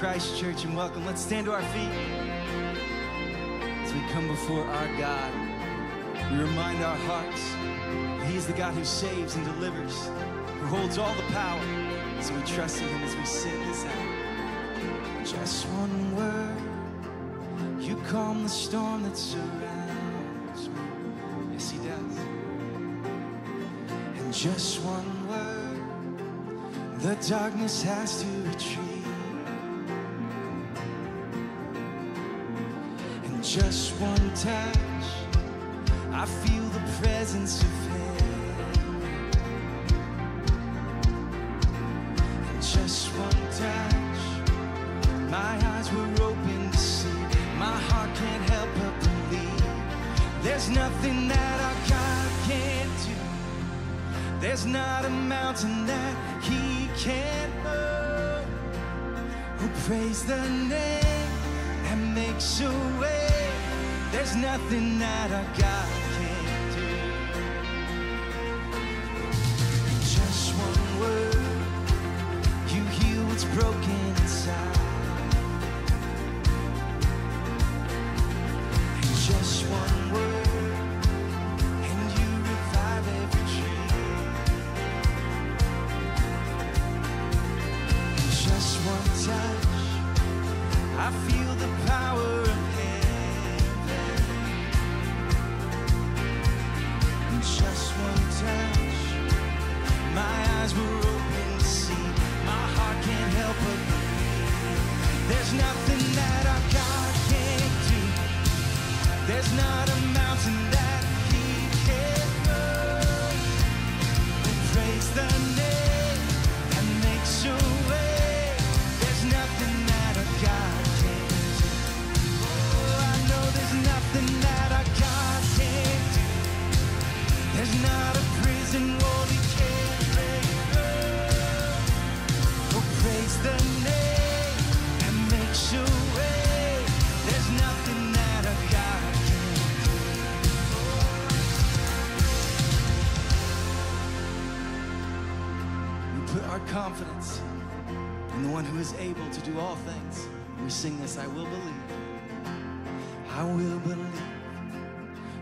Christ Church, and welcome. Let's stand to our feet as we come before our God. We remind our hearts that He's the God who saves and delivers, who holds all the power. So we trust in Him as we sing this out. Just one word, you calm the storm that surrounds me. Yes, He does. And just one word, the darkness has to retreat. Just one touch, I feel the presence of heaven. And just one touch, my eyes were open to see. My heart can't help but believe. There's nothing that our God can't do. There's not a mountain that He can't move. Who praise the name that makes a. There's nothing that our God put our confidence in the one who is able to do all things. We sing this, I will believe. I will believe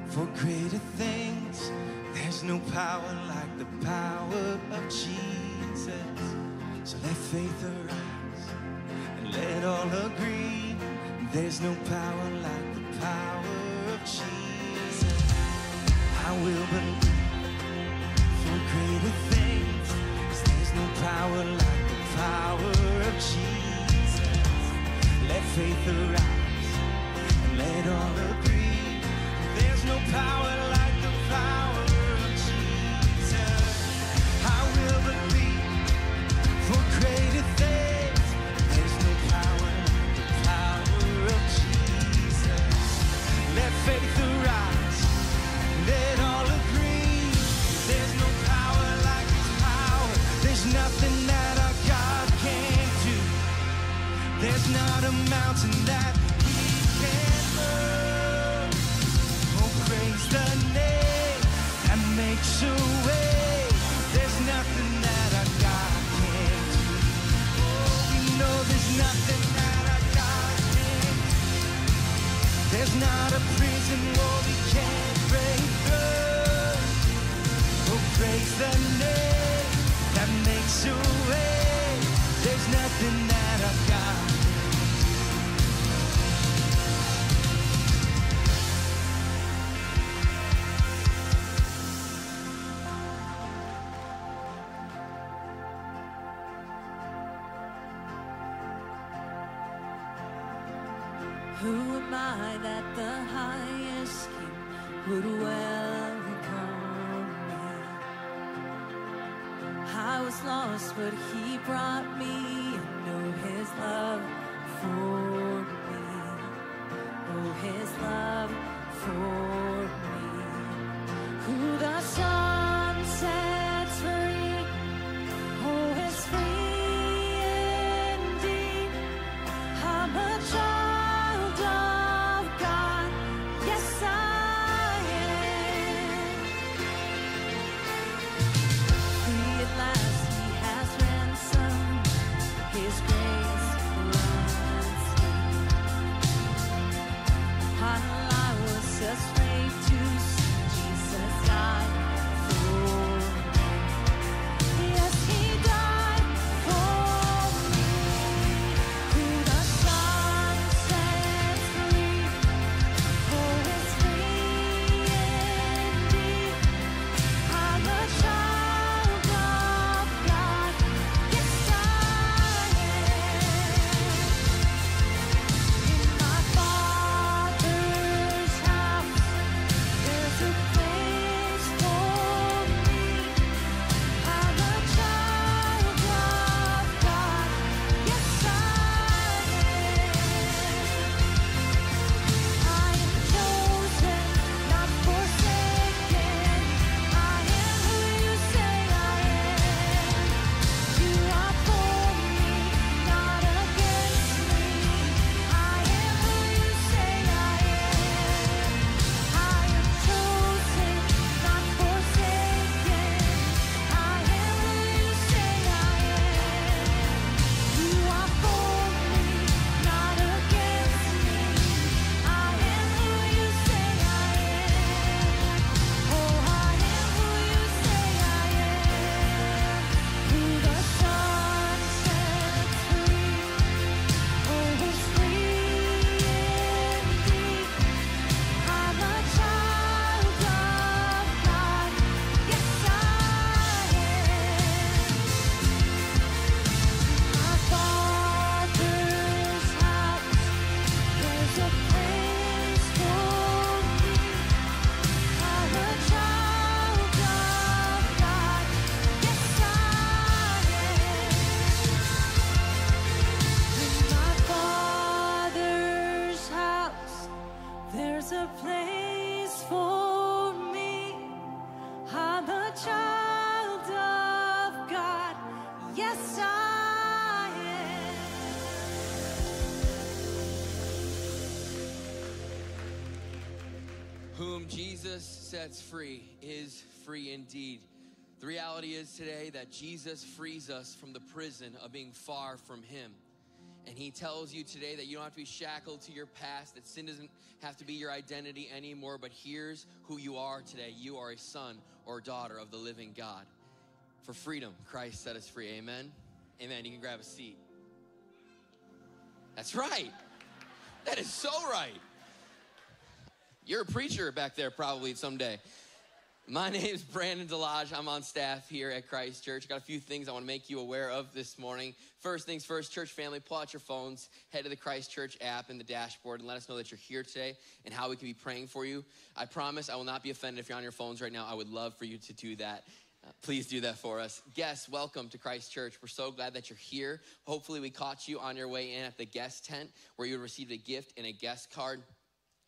for greater things. There's no power like the power of Jesus. So let faith arise and let all agree. There's no power like the power of Jesus. I will believe for greater things. Power like the power of Jesus. Let faith arise and let all agree. There's no power like A mountain that He can't move. Oh, praise the name that makes a way. There's nothing that our God can't do. Oh, we know there's nothing that our God can't. There's not a prison wall He can't break through. Oh, praise the name but he brought me sets free is free indeed. The reality is today that Jesus frees us from the prison of being far from Him. And He tells you today that you don't have to be shackled to your past, that sin doesn't have to be your identity anymore. But here's who you are today you are a son or daughter of the living God. For freedom, Christ set us free. Amen. Amen. You can grab a seat. That's right. That is so right. You're a preacher back there probably someday. My name is Brandon Delage. I'm on staff here at Christ Church. Got a few things I want to make you aware of this morning. First things first, church family, pull out your phones, head to the Christ Church app in the dashboard, and let us know that you're here today and how we can be praying for you. I promise I will not be offended if you're on your phones right now. I would love for you to do that. Uh, please do that for us. Guests, welcome to Christ Church. We're so glad that you're here. Hopefully, we caught you on your way in at the guest tent where you received a gift and a guest card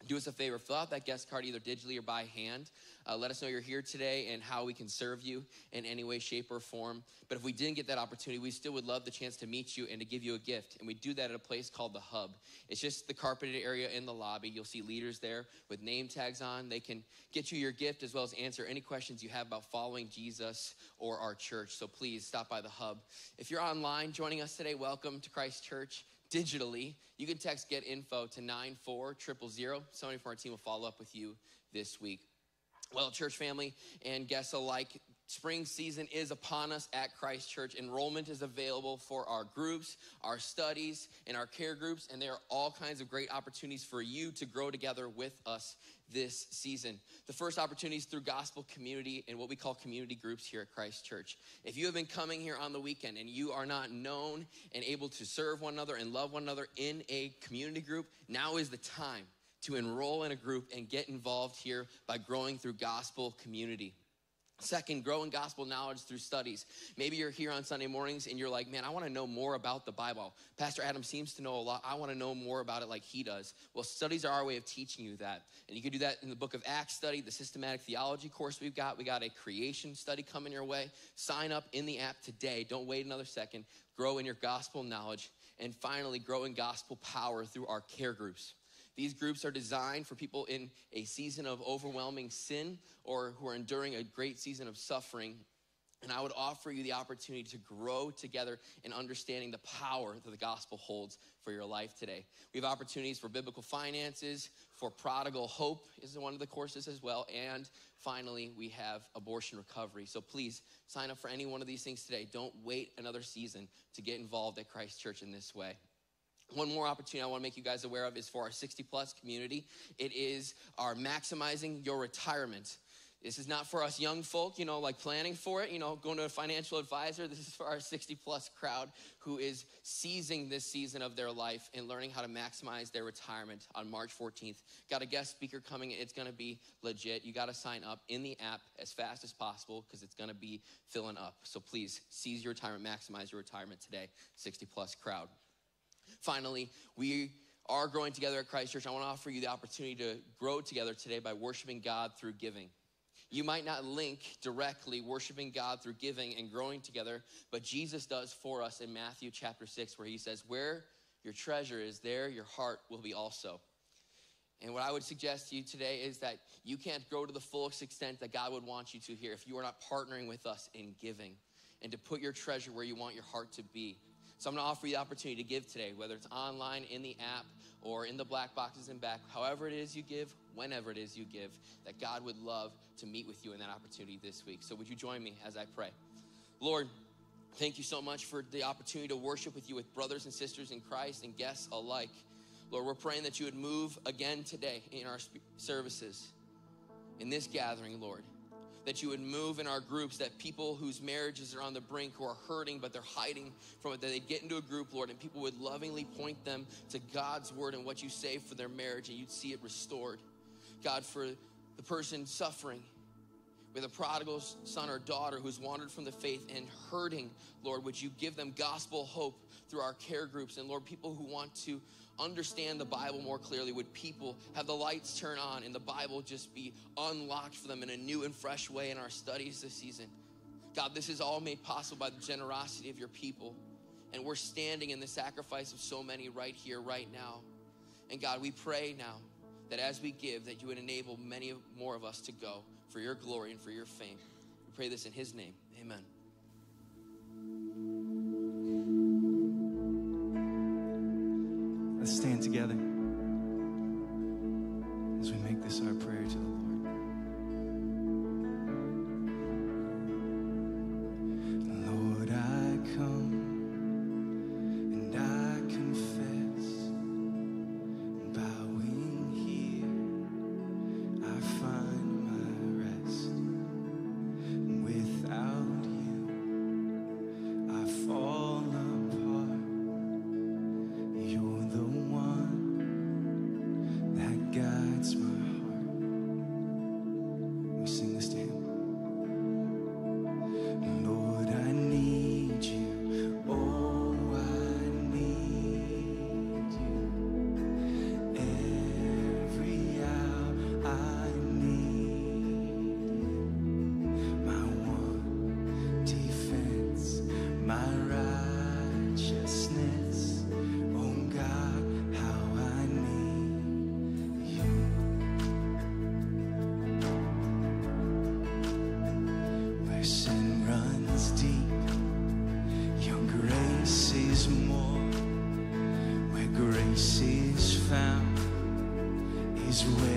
do us a favor, fill out that guest card either digitally or by hand. Uh, let us know you're here today and how we can serve you in any way, shape, or form. But if we didn't get that opportunity, we still would love the chance to meet you and to give you a gift. And we do that at a place called The Hub. It's just the carpeted area in the lobby. You'll see leaders there with name tags on. They can get you your gift as well as answer any questions you have about following Jesus or our church. So please stop by The Hub. If you're online joining us today, welcome to Christ Church digitally, you can text get info to 94000. Somebody from our team will follow up with you this week. Well, church family and guests alike, spring season is upon us at Christ Church. Enrollment is available for our groups, our studies, and our care groups, and there are all kinds of great opportunities for you to grow together with us this season. The first opportunity is through gospel community and what we call community groups here at Christ Church. If you have been coming here on the weekend and you are not known and able to serve one another and love one another in a community group, now is the time to enroll in a group and get involved here by growing through gospel community. Second, grow in gospel knowledge through studies. Maybe you're here on Sunday mornings and you're like, man, I want to know more about the Bible. Pastor Adam seems to know a lot. I want to know more about it like he does. Well, studies are our way of teaching you that. And you can do that in the book of Acts study, the systematic theology course we've got. We got a creation study coming your way. Sign up in the app today. Don't wait another second. Grow in your gospel knowledge. And finally, grow in gospel power through our care groups. These groups are designed for people in a season of overwhelming sin or who are enduring a great season of suffering. And I would offer you the opportunity to grow together in understanding the power that the gospel holds for your life today. We have opportunities for biblical finances, for prodigal hope is one of the courses as well. And finally, we have abortion recovery. So please sign up for any one of these things today. Don't wait another season to get involved at Christ Church in this way. One more opportunity I want to make you guys aware of is for our 60 plus community. It is our maximizing your retirement. This is not for us young folk, you know, like planning for it, you know, going to a financial advisor. This is for our 60 plus crowd who is seizing this season of their life and learning how to maximize their retirement on March 14th. Got a guest speaker coming. It's going to be legit. You got to sign up in the app as fast as possible because it's going to be filling up. So please seize your retirement, maximize your retirement today, 60 plus crowd. Finally, we are growing together at Christ Church. I want to offer you the opportunity to grow together today by worshiping God through giving. You might not link directly worshiping God through giving and growing together, but Jesus does for us in Matthew chapter 6, where he says, Where your treasure is, there your heart will be also. And what I would suggest to you today is that you can't grow to the fullest extent that God would want you to here if you are not partnering with us in giving and to put your treasure where you want your heart to be. So I'm gonna offer you the opportunity to give today, whether it's online, in the app, or in the black boxes in back, however it is you give, whenever it is you give, that God would love to meet with you in that opportunity this week. So would you join me as I pray? Lord, thank you so much for the opportunity to worship with you with brothers and sisters in Christ and guests alike. Lord, we're praying that you would move again today in our services, in this gathering, Lord that you would move in our groups, that people whose marriages are on the brink, who are hurting, but they're hiding from it, that they'd get into a group, Lord, and people would lovingly point them to God's word and what you say for their marriage, and you'd see it restored. God, for the person suffering, with a prodigal son or daughter who's wandered from the faith and hurting, Lord, would you give them gospel hope through our care groups? And Lord, people who want to understand the Bible more clearly, would people have the lights turn on and the Bible just be unlocked for them in a new and fresh way in our studies this season? God, this is all made possible by the generosity of your people. And we're standing in the sacrifice of so many right here, right now. And God, we pray now that as we give, that you would enable many more of us to go for your glory and for your fame. We pray this in his name. Amen. Let's stand together as we make this our prayer to the Lord. Is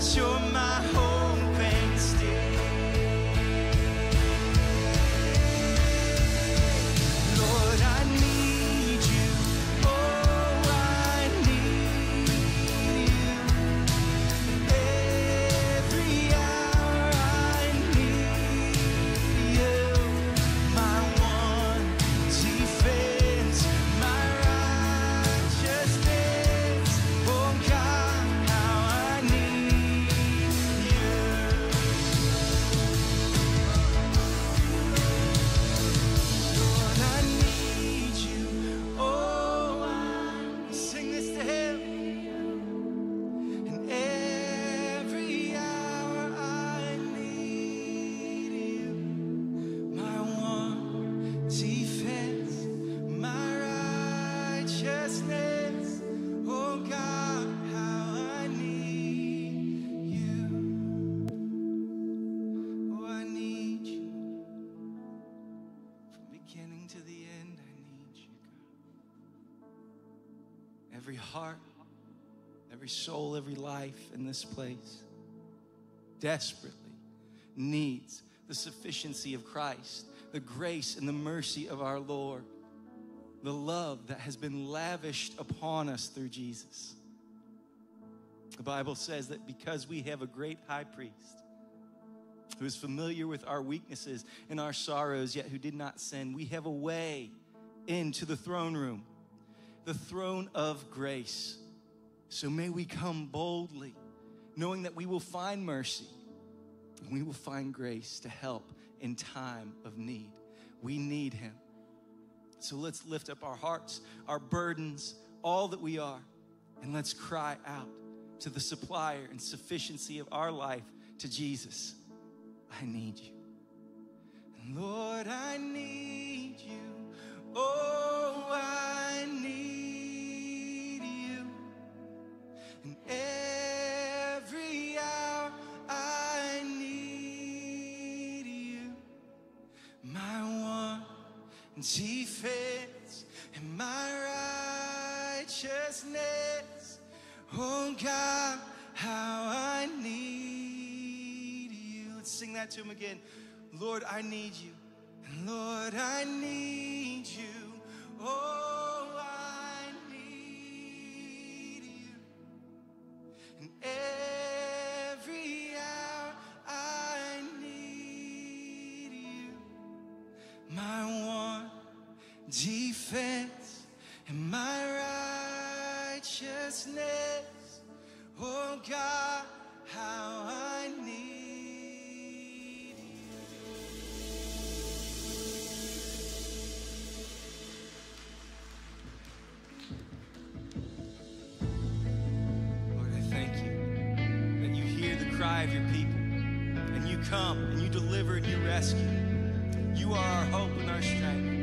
Jesus, Every heart, every soul, every life in this place desperately needs the sufficiency of Christ, the grace and the mercy of our Lord, the love that has been lavished upon us through Jesus. The Bible says that because we have a great high priest who is familiar with our weaknesses and our sorrows, yet who did not sin, we have a way into the throne room, the throne of grace. So may we come boldly, knowing that we will find mercy and we will find grace to help in time of need. We need Him. So let's lift up our hearts, our burdens, all that we are, and let's cry out to the supplier and sufficiency of our life to Jesus. I need you. Lord, I need you. Oh, I defense and my righteousness. Oh God, how I need you. Let's sing that to him again. Lord, I need you. Lord, I need you. Oh, I need you. And every hour I need you. My one defense and my righteousness. Oh God, how I need you. Lord, I thank you that you hear the cry of your people and you come and you deliver and you rescue. You are our hope and our strength.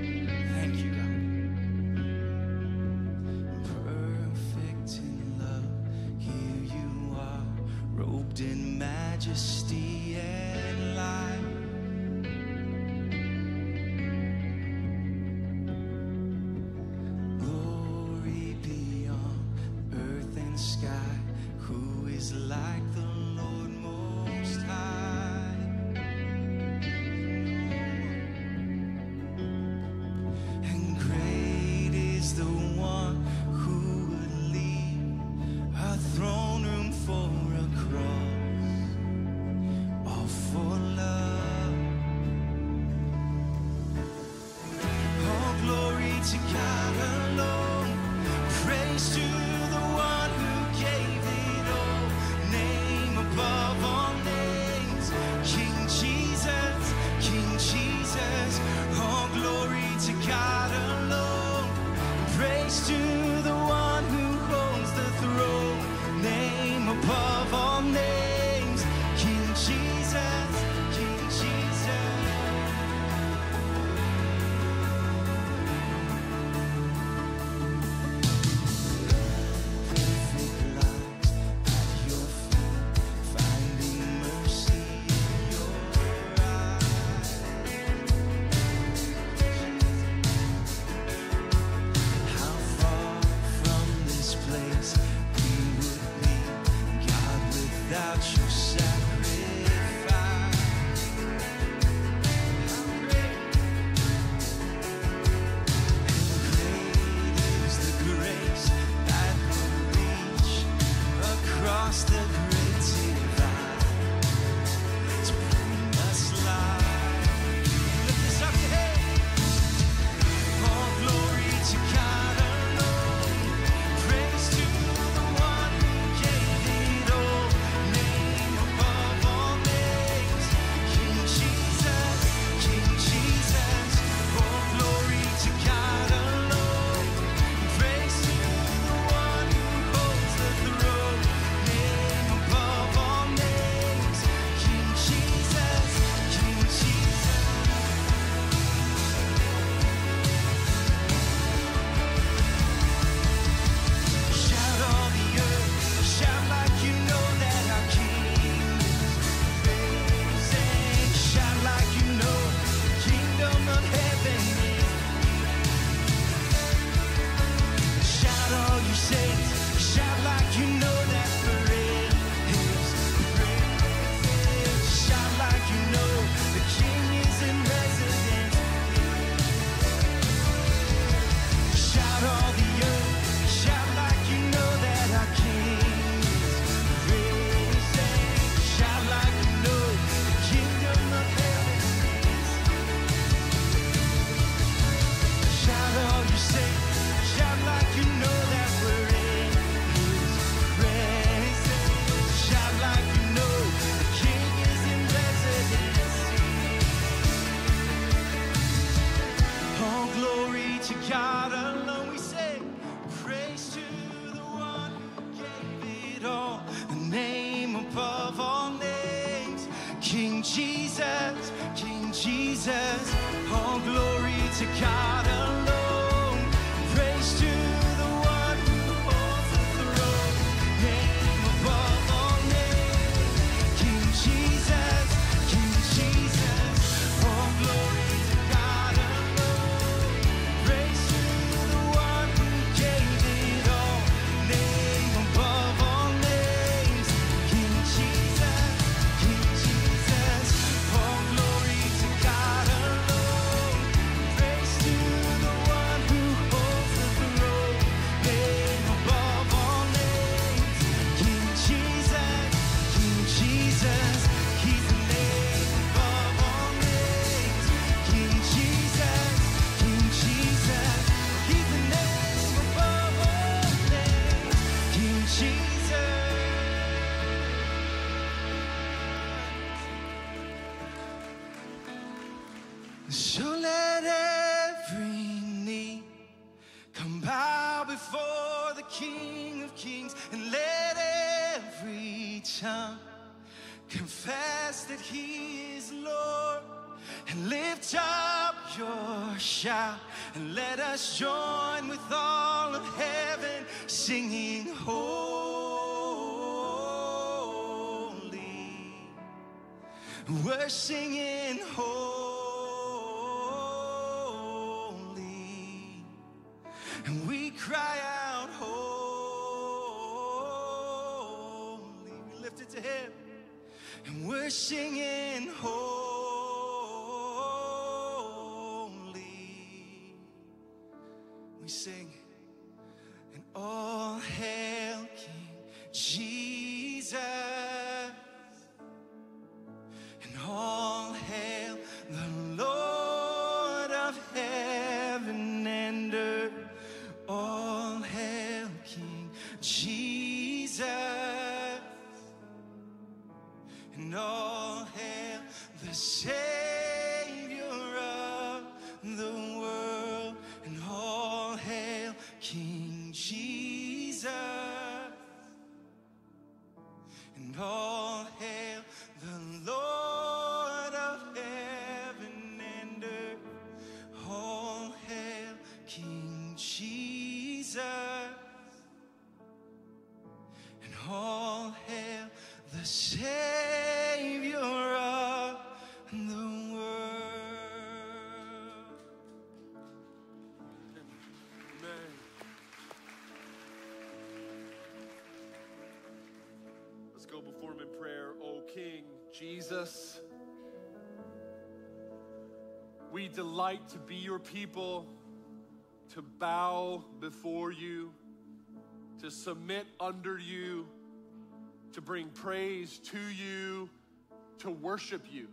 And all Jesus, we delight to be your people, to bow before you, to submit under you, to bring praise to you, to worship you.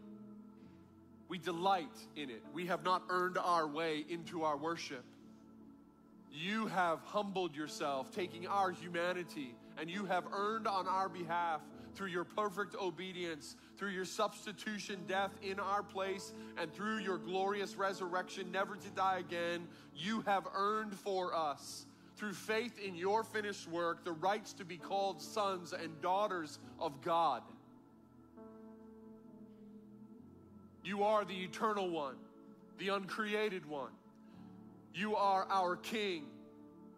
We delight in it. We have not earned our way into our worship. You have humbled yourself, taking our humanity, and you have earned on our behalf through your perfect obedience, through your substitution death in our place, and through your glorious resurrection, never to die again. You have earned for us, through faith in your finished work, the rights to be called sons and daughters of God. You are the eternal one, the uncreated one. You are our King.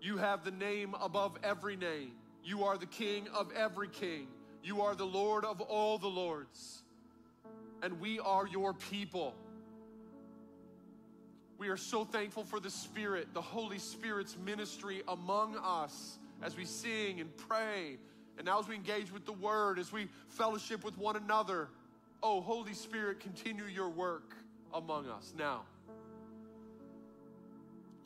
You have the name above every name. You are the King of every king. You are the Lord of all the lords. And we are your people. We are so thankful for the Spirit, the Holy Spirit's ministry among us as we sing and pray, and now as we engage with the Word, as we fellowship with one another. Oh, Holy Spirit, continue your work among us now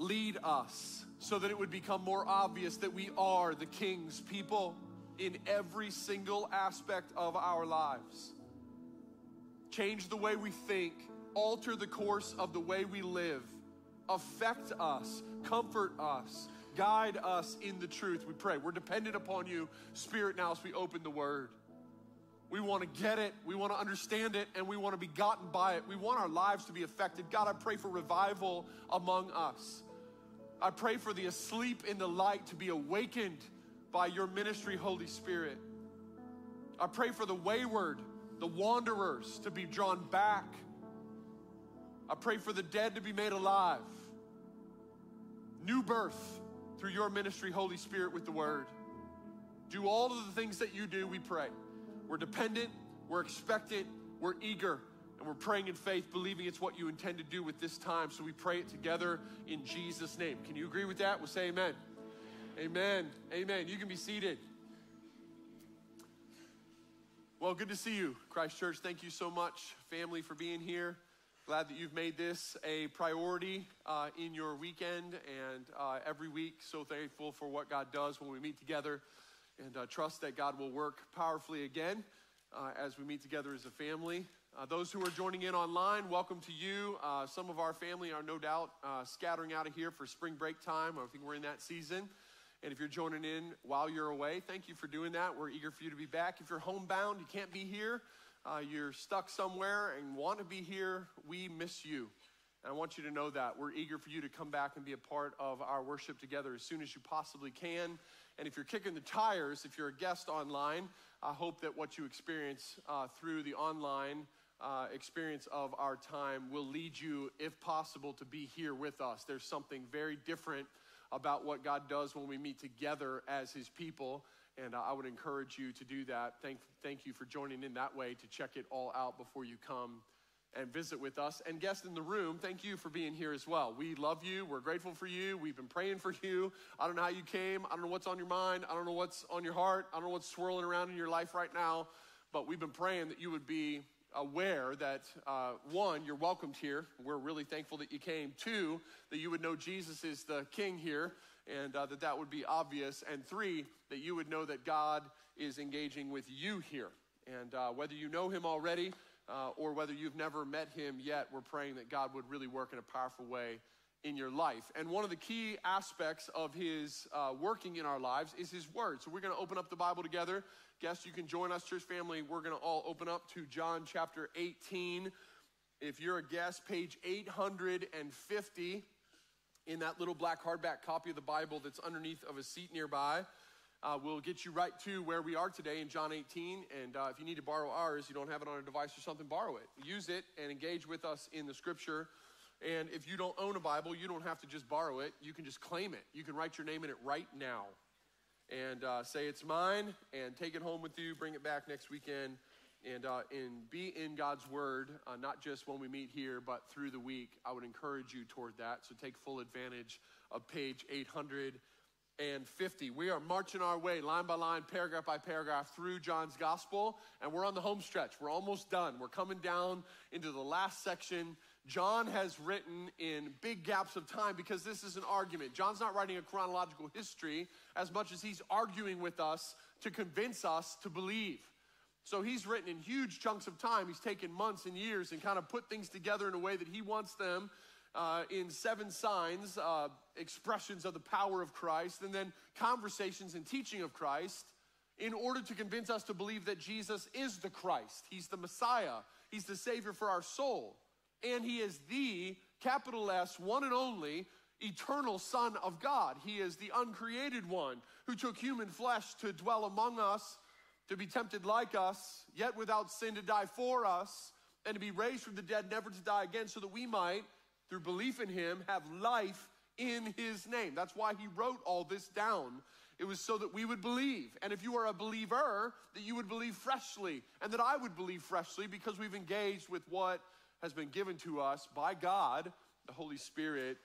lead us so that it would become more obvious that we are the King's people in every single aspect of our lives. Change the way we think, alter the course of the way we live, affect us, comfort us, guide us in the truth. We pray. We're dependent upon you, Spirit, now as we open the Word. We want to get it, we want to understand it, and we want to be gotten by it. We want our lives to be affected. God, I pray for revival among us. I pray for the asleep in the light to be awakened by your ministry, Holy Spirit. I pray for the wayward the wanderers to be drawn back. I pray for the dead to be made alive. New birth through your ministry, Holy Spirit, with the word. Do all of the things that you do, we pray. We're dependent, we're expectant, we're eager, and we're praying in faith, believing it's what you intend to do with this time. So we pray it together in Jesus' name. Can you agree with that? We'll say amen. Amen. Amen. You can be seated. Well, good to see you, Christ Church. Thank you so much, family, for being here. Glad that you've made this a priority uh, in your weekend and uh, every week. So thankful for what God does when we meet together and uh, trust that God will work powerfully again uh, as we meet together as a family. Uh, those who are joining in online, welcome to you. Uh, some of our family are no doubt scattering out of here for spring break time. I think we're in that season. And if you're joining in while you're away, thank you for doing that. We're eager for you to be back. If you're homebound, you can't be here, uh, you're stuck somewhere and want to be here, we miss you. And I want you to know that. We're eager for you to come back and be a part of our worship together as soon as you possibly can. And if you're kicking the tires, if you're a guest online, I hope that what you experience uh, through the online uh, experience of our time will lead you, if possible, to be here with us. There's something very different about what God does when we meet together as His people. And uh, I would encourage you to do that. Thank, thank you for joining in that way to check it all out before you come and visit with us. And guests in the room, thank you for being here as well. We love you. We're grateful for you. We've been praying for you. I don't know how you came. I don't know what's on your mind. I don't know what's on your heart. I don't know what's swirling around in your life right now. But we've been praying that you would be aware that uh, one, you're welcomed here. We're really thankful that you came. Two, that you would know Jesus is the King here, and uh, that that would be obvious. And three, that you would know that God is engaging with you here. And uh, whether you know Him already uh, or whether you've never met Him yet, we're praying that God would really work in a powerful way in your life. And one of the key aspects of His uh, working in our lives is His Word. So we're going to open up the Bible together Guests, you can join us, church family. We're going to all open up to John chapter 18. If you're a guest, page 850 in that little black hardback copy of the Bible that's underneath of a seat nearby. Uh, we'll get you right to where we are today in John 18. And uh, if you need to borrow ours, you don't have it on a device or something, borrow it. Use it and engage with us in the scripture. And if you don't own a Bible, you don't have to just borrow it. You can just claim it. You can write your name in it right now and uh, say it's mine and take it home with you, bring it back next weekend, and, uh, and be in God's Word, uh, not just when we meet here, but through the week. I would encourage you toward that. So take full advantage of page 850. We are marching our way line by line, paragraph by paragraph through John's Gospel, and we're on the home stretch. We're almost done. We're coming down into the last section John has written in big gaps of time because this is an argument. John's not writing a chronological history as much as he's arguing with us to convince us to believe. So he's written in huge chunks of time. He's taken months and years and kind of put things together in a way that he wants them uh, in seven signs, uh, expressions of the power of Christ, and then conversations and teaching of Christ in order to convince us to believe that Jesus is the Christ. He's the Messiah. He's the Savior for our soul and he is the capital S, one and only eternal Son of God. He is the uncreated one who took human flesh to dwell among us, to be tempted like us, yet without sin to die for us, and to be raised from the dead, never to die again, so that we might, through belief in him, have life in his name. That's why he wrote all this down. It was so that we would believe. And if you are a believer, that you would believe freshly, and that I would believe freshly because we've engaged with what has been given to us by God, the Holy Spirit,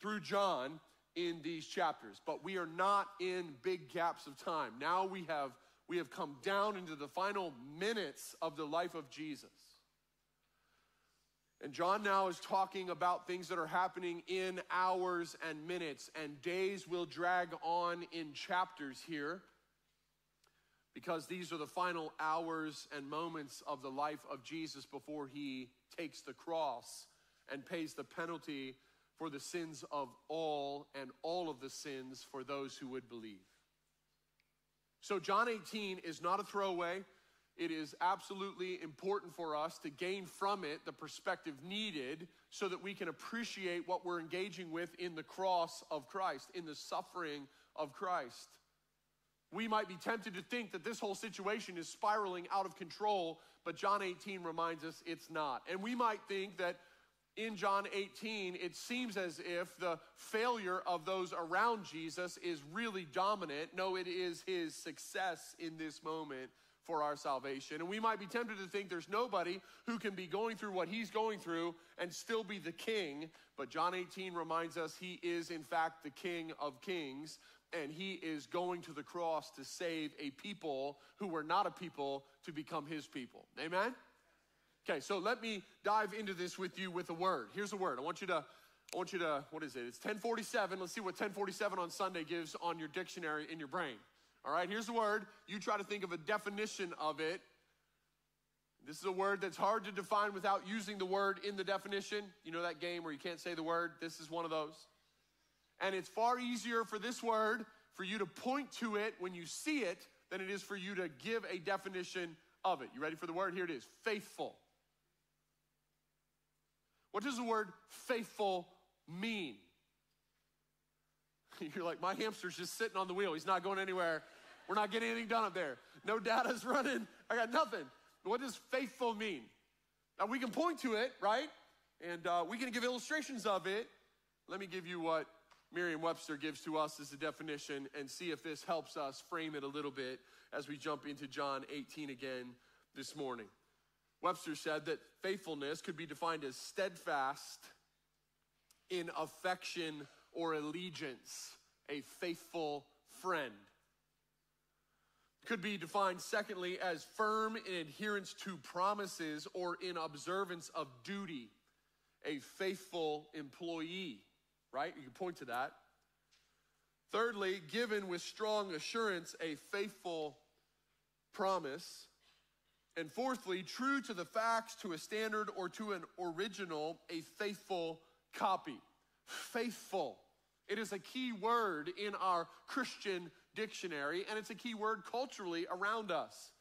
through John in these chapters. But we are not in big gaps of time. Now we have we have come down into the final minutes of the life of Jesus. And John now is talking about things that are happening in hours and minutes, and days will drag on in chapters here because these are the final hours and moments of the life of Jesus before he takes the cross and pays the penalty for the sins of all and all of the sins for those who would believe. So, John 18 is not a throwaway. It is absolutely important for us to gain from it the perspective needed so that we can appreciate what we're engaging with in the cross of Christ, in the suffering of Christ. We might be tempted to think that this whole situation is spiraling out of control but John 18 reminds us it's not. And we might think that in John 18, it seems as if the failure of those around Jesus is really dominant. No, it is his success in this moment for our salvation. And we might be tempted to think there's nobody who can be going through what he's going through and still be the king. But John 18 reminds us he is, in fact, the king of kings. And he is going to the cross to save a people who were not a people to become his people. Amen? Okay, so let me dive into this with you with a word. Here's a word. I want you to I want you to, what is it? It's 1047. Let's see what 1047 on Sunday gives on your dictionary in your brain. All right, here's the word. You try to think of a definition of it. This is a word that's hard to define without using the word in the definition. You know that game where you can't say the word? This is one of those. And it's far easier for this word for you to point to it when you see it than it is for you to give a definition of it. You ready for the word? Here it is faithful. What does the word faithful mean? You're like, my hamster's just sitting on the wheel. He's not going anywhere. We're not getting anything done up there. No data's running. I got nothing. What does faithful mean? Now, we can point to it, right? And uh, we can give illustrations of it. Let me give you what Merriam Webster gives to us as a definition and see if this helps us frame it a little bit as we jump into John 18 again this morning. Webster said that faithfulness could be defined as steadfast in affection or allegiance, a faithful friend. Could be defined, secondly, as firm in adherence to promises or in observance of duty, a faithful employee, right? You can point to that. Thirdly, given with strong assurance, a faithful promise. And fourthly, true to the facts, to a standard, or to an original, a faithful copy. Faithful. It is a key word in our Christian dictionary, and it's a key word culturally around us.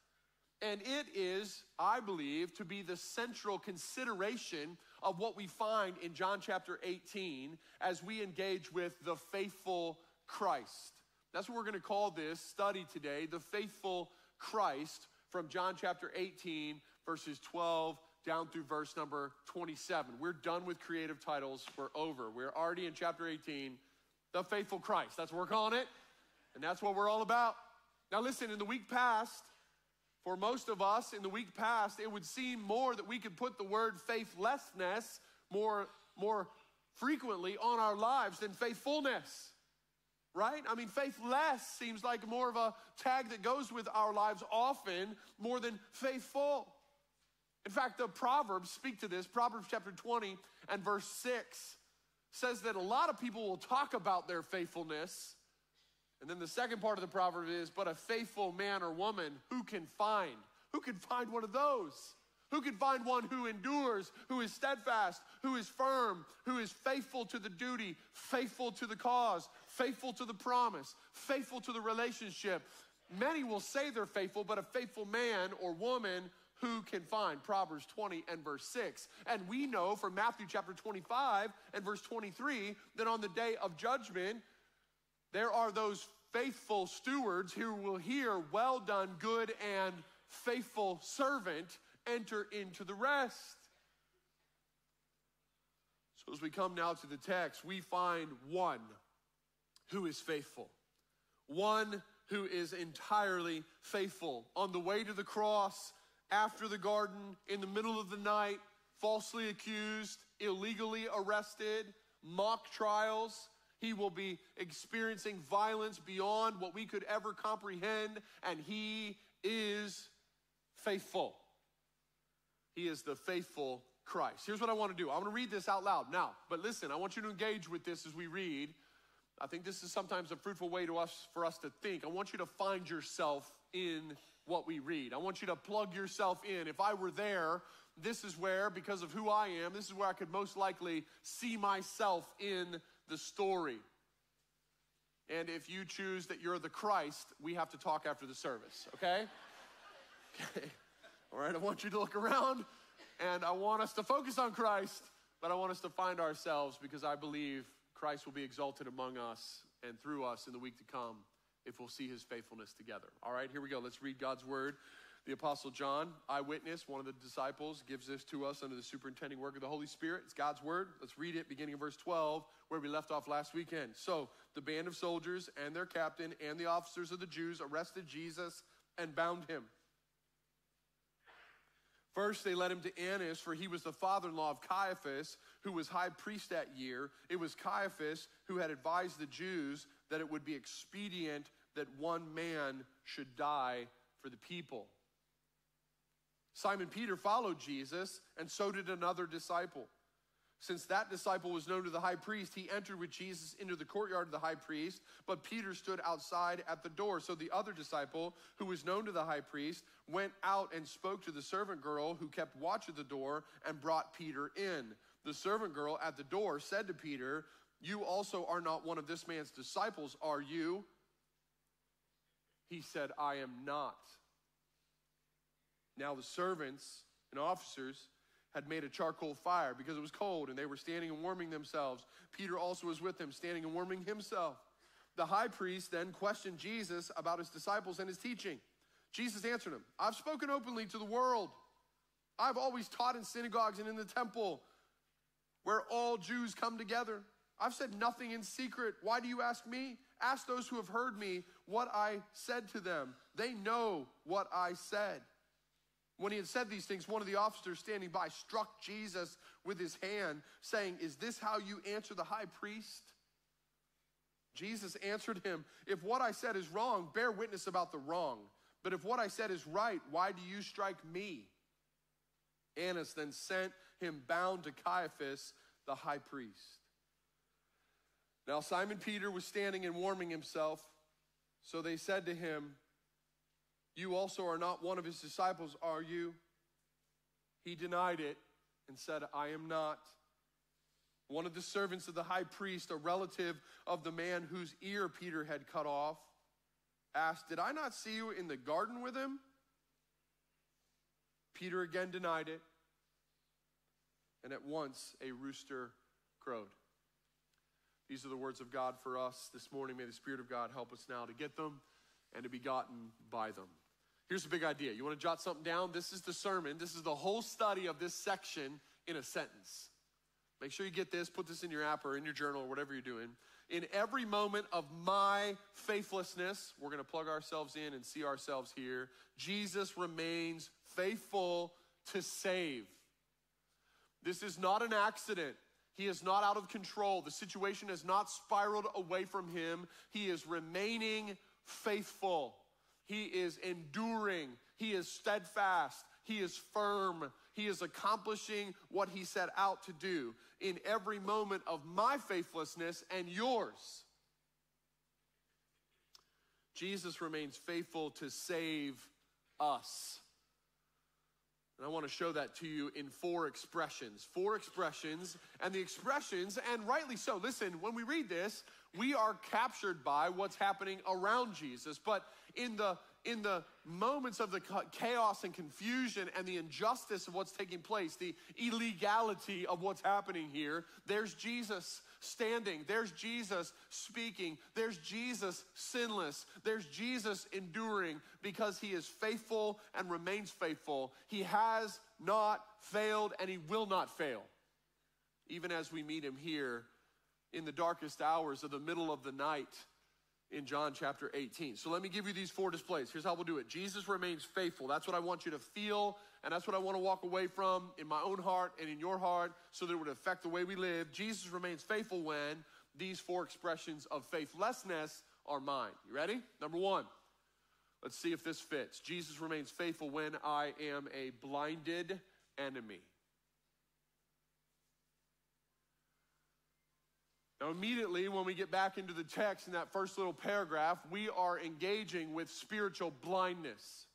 And it is, I believe, to be the central consideration of what we find in John chapter 18 as we engage with the faithful Christ. That's what we're going to call this study today the faithful Christ from John chapter 18, verses 12 down through verse number 27. We're done with creative titles. We're over. We're already in chapter 18, the faithful Christ. That's what we're calling it. And that's what we're all about. Now, listen, in the week past, for most of us in the week past, it would seem more that we could put the word faithlessness more, more frequently on our lives than faithfulness right? I mean, faithless seems like more of a tag that goes with our lives often more than faithful. In fact, the Proverbs speak to this. Proverbs chapter 20 and verse 6 says that a lot of people will talk about their faithfulness. And then the second part of the proverb is, but a faithful man or woman, who can find? Who can find one of those? Who can find one who endures, who is steadfast, who is firm, who is faithful to the duty, faithful to the cause, faithful to the promise, faithful to the relationship? Many will say they're faithful, but a faithful man or woman who can find Proverbs 20 and verse 6. And we know from Matthew chapter 25 and verse 23 that on the day of judgment, there are those faithful stewards who will hear, Well done, good and faithful servant enter into the rest. So, as we come now to the text, we find one who is faithful, one who is entirely faithful. On the way to the cross, after the garden, in the middle of the night, falsely accused, illegally arrested, mock trials. He will be experiencing violence beyond what we could ever comprehend, and he is faithful. He is the faithful Christ. Here's what I want to do. I want to read this out loud now, but listen, I want you to engage with this as we read. I think this is sometimes a fruitful way to us for us to think. I want you to find yourself in what we read. I want you to plug yourself in. If I were there, this is where, because of who I am, this is where I could most likely see myself in the story. And if you choose that you're the Christ, we have to talk after the service, okay? Okay. All right, I want you to look around and I want us to focus on Christ, but I want us to find ourselves because I believe Christ will be exalted among us and through us in the week to come if we'll see his faithfulness together. All right, here we go. Let's read God's word The Apostle John, eyewitness, one of the disciples, gives this to us under the superintending work of the Holy Spirit. It's God's word. Let's read it beginning of verse 12, where we left off last weekend. So the band of soldiers and their captain and the officers of the Jews arrested Jesus and bound him. First, they led him to Annas, for he was the father in law of Caiaphas, who was high priest that year. It was Caiaphas who had advised the Jews that it would be expedient that one man should die for the people. Simon Peter followed Jesus, and so did another disciple. Since that disciple was known to the high priest, he entered with Jesus into the courtyard of the high priest, but Peter stood outside at the door. So the other disciple, who was known to the high priest, went out and spoke to the servant girl who kept watch at the door and brought Peter in. The servant girl at the door said to Peter, You also are not one of this man's disciples, are you? He said, I am not. Now the servants and officers had made a charcoal fire because it was cold and they were standing and warming themselves. Peter also was with them, standing and warming himself. The high priest then questioned Jesus about his disciples and his teaching. Jesus answered him, I've spoken openly to the world. I've always taught in synagogues and in the temple where all Jews come together. I've said nothing in secret. Why do you ask me? Ask those who have heard me what I said to them. They know what I said. When he had said these things, one of the officers standing by struck Jesus with his hand, saying, Is this how you answer the high priest? Jesus answered him, If what I said is wrong, bear witness about the wrong. But if what I said is right, why do you strike me? Annas then sent him bound to Caiaphas, the high priest. Now Simon Peter was standing and warming himself. So they said to him, you also are not one of his disciples, are you? He denied it and said, I am not. One of the servants of the high priest, a relative of the man whose ear Peter had cut off, asked, Did I not see you in the garden with him? Peter again denied it, and at once a rooster crowed. These are the words of God for us this morning. May the Spirit of God help us now to get them and to be gotten by them. Here's a big idea. You want to jot something down? This is the sermon. This is the whole study of this section in a sentence. Make sure you get this, put this in your app or in your journal or whatever you're doing. In every moment of my faithlessness, we're going to plug ourselves in and see ourselves here. Jesus remains faithful to save. This is not an accident. He is not out of control. The situation has not spiraled away from him. He is remaining faithful. He is enduring. He is steadfast. He is firm. He is accomplishing what he set out to do in every moment of my faithlessness and yours. Jesus remains faithful to save us. And I want to show that to you in four expressions. Four expressions, and the expressions, and rightly so. Listen, when we read this, we are captured by what's happening around Jesus. But in the in the moments of the chaos and confusion and the injustice of what's taking place, the illegality of what's happening here, there's Jesus standing. There's Jesus speaking. There's Jesus sinless. There's Jesus enduring because he is faithful and remains faithful. He has not failed and he will not fail. Even as we meet him here in the darkest hours of the middle of the night in John chapter 18. So let me give you these four displays. Here's how we'll do it Jesus remains faithful. That's what I want you to feel, and that's what I want to walk away from in my own heart and in your heart so that it would affect the way we live. Jesus remains faithful when these four expressions of faithlessness are mine. You ready? Number one. Let's see if this fits. Jesus remains faithful when I am a blinded enemy. Now, immediately when we get back into the text in that first little paragraph, we are engaging with spiritual blindness.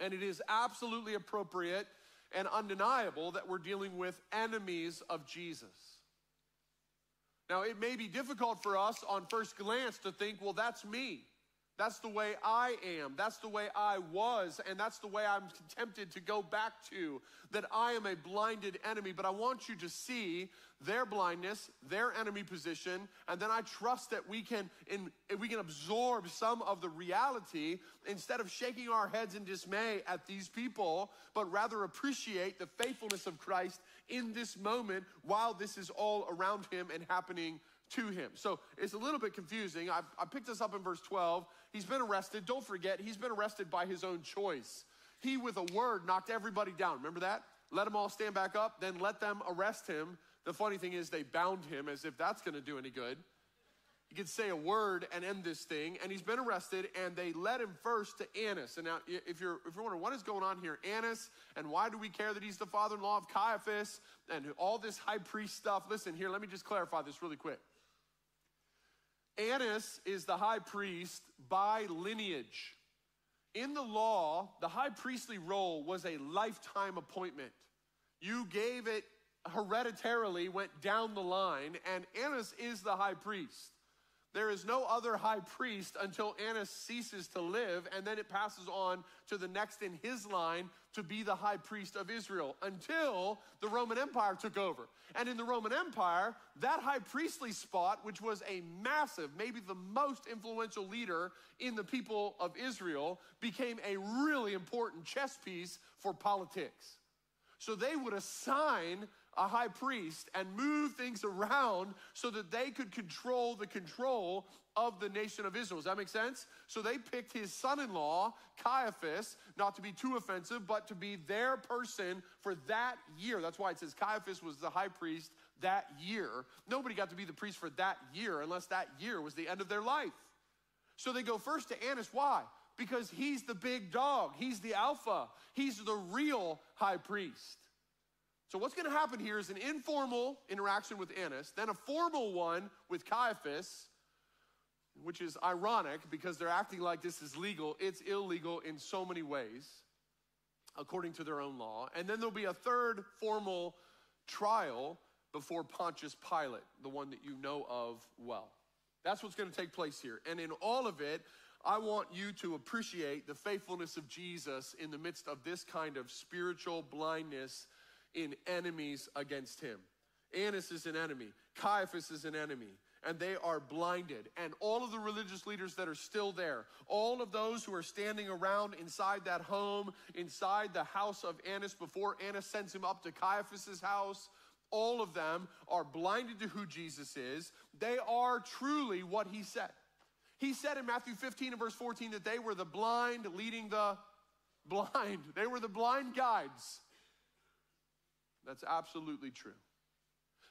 And it is absolutely appropriate and undeniable that we're dealing with enemies of Jesus. Now, it may be difficult for us on first glance to think, well, that's me. That's the way I am. That's the way I was. And that's the way I'm tempted to go back to. That I am a blinded enemy. But I want you to see their blindness, their enemy position. And then I trust that we can, in, we can absorb some of the reality instead of shaking our heads in dismay at these people, but rather appreciate the faithfulness of Christ in this moment while this is all around him and happening to him. So it's a little bit confusing. I, I picked this up in verse 12. He's been arrested. Don't forget, he's been arrested by his own choice. He, with a word, knocked everybody down. Remember that? Let them all stand back up, then let them arrest him. The funny thing is, they bound him as if that's going to do any good. He could say a word and end this thing, and he's been arrested, and they led him first to Annas. And now, if you're if you're wondering what is going on here, Annas, and why do we care that he's the father-in-law of Caiaphas, and all this high priest stuff? Listen here, let me just clarify this really quick. Annas is the high priest by lineage. In the law, the high priestly role was a lifetime appointment. You gave it hereditarily, went down the line, and Annas is the high priest. There is no other high priest until Annas ceases to live, and then it passes on to the next in his line to be the high priest of Israel until the Roman Empire took over. And in the Roman Empire, that high priestly spot, which was a massive, maybe the most influential leader in the people of Israel, became a really important chess piece for politics. So they would assign a high priest and move things around so that they could control the control of the nation of Israel. Does that make sense? So they picked his son in law, Caiaphas, not to be too offensive, but to be their person for that year. That's why it says Caiaphas was the high priest that year. Nobody got to be the priest for that year unless that year was the end of their life. So they go first to Annas. Why? Because he's the big dog, he's the alpha, he's the real high priest. So, what's going to happen here is an informal interaction with Annas, then a formal one with Caiaphas, which is ironic because they're acting like this is legal. It's illegal in so many ways, according to their own law. And then there'll be a third formal trial before Pontius Pilate, the one that you know of well. That's what's going to take place here. And in all of it, I want you to appreciate the faithfulness of Jesus in the midst of this kind of spiritual blindness in enemies against him. Annas is an enemy, Caiaphas is an enemy, and they are blinded. And all of the religious leaders that are still there, all of those who are standing around inside that home, inside the house of Annas before Annas sends him up to Caiaphas's house, all of them are blinded to who Jesus is. They are truly what he said. He said in Matthew 15 and verse 14 that they were the blind leading the blind. They were the blind guides. That's absolutely true.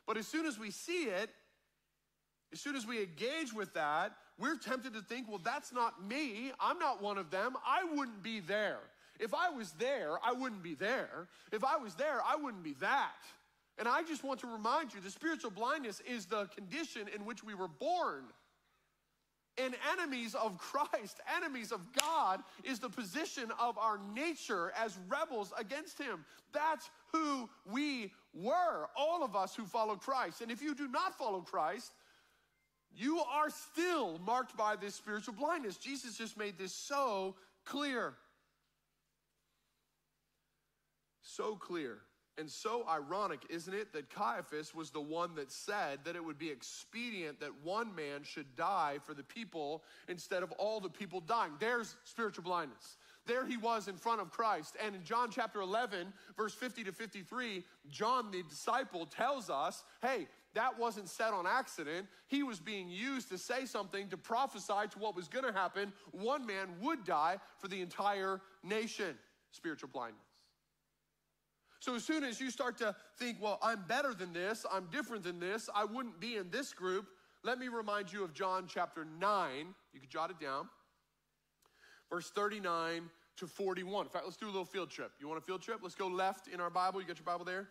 But as soon as we see it, as soon as we engage with that, we're tempted to think, well, that's not me. I'm not one of them. I wouldn't be there. If I was there, I wouldn't be there. If I was there, I wouldn't be that. And I just want to remind you the spiritual blindness is the condition in which we were born. And enemies of Christ, enemies of God, is the position of our nature as rebels against Him. That's who we were, all of us who follow Christ. And if you do not follow Christ, you are still marked by this spiritual blindness. Jesus just made this so clear. So clear. And so ironic, isn't it, that Caiaphas was the one that said that it would be expedient that one man should die for the people instead of all the people dying. There's spiritual blindness. There he was in front of Christ. And in John chapter 11, verse 50 to 53, John the disciple tells us hey, that wasn't said on accident. He was being used to say something to prophesy to what was going to happen. One man would die for the entire nation. Spiritual blindness. So as soon as you start to think, well, I'm better than this, I'm different than this, I wouldn't be in this group, let me remind you of John chapter 9. You could jot it down. Verse 39 to 41. In fact, let's do a little field trip. You want a field trip? Let's go left in our Bible. You got your Bible there?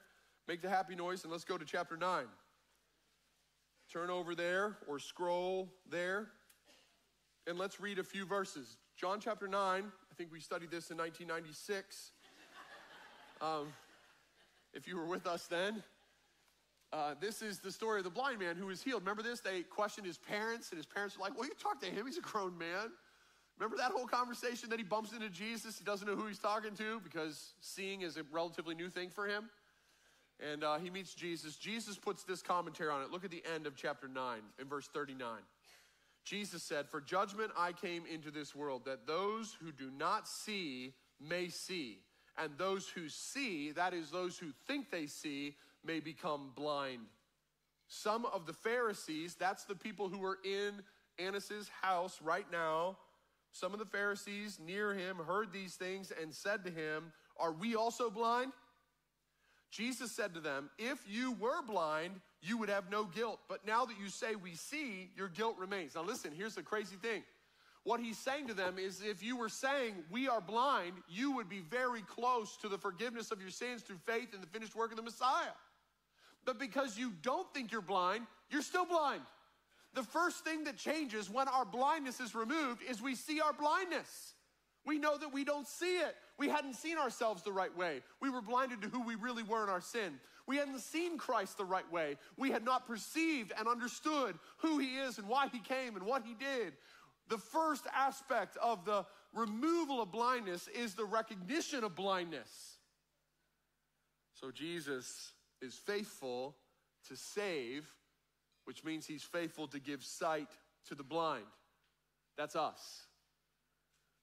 Make the happy noise and let's go to chapter 9. Turn over there or scroll there and let's read a few verses. John chapter 9, I think we studied this in 1996. Um, if you were with us then. Uh, this is the story of the blind man who was healed. Remember this? They questioned his parents, and his parents were like, Well, you talk to him. He's a grown man. Remember that whole conversation that he bumps into Jesus? He doesn't know who he's talking to because seeing is a relatively new thing for him. And uh, he meets Jesus. Jesus puts this commentary on it. Look at the end of chapter 9 in verse 39. Jesus said, For judgment I came into this world, that those who do not see may see, and those who see, that is, those who think they see, may become blind. Some of the Pharisees, that's the people who were in Annas' house right now, some of the Pharisees near him heard these things and said to him, Are we also blind? Jesus said to them, If you were blind, you would have no guilt. But now that you say we see, your guilt remains. Now, listen, here's the crazy thing. What he's saying to them is if you were saying we are blind, you would be very close to the forgiveness of your sins through faith in the finished work of the Messiah. But because you don't think you're blind, you're still blind. The first thing that changes when our blindness is removed is we see our blindness. We know that we don't see it. We hadn't seen ourselves the right way. We were blinded to who we really were in our sin. We hadn't seen Christ the right way. We had not perceived and understood who he is and why he came and what he did. The first aspect of the removal of blindness is the recognition of blindness. So Jesus is faithful to save, which means he's faithful to give sight to the blind. That's us.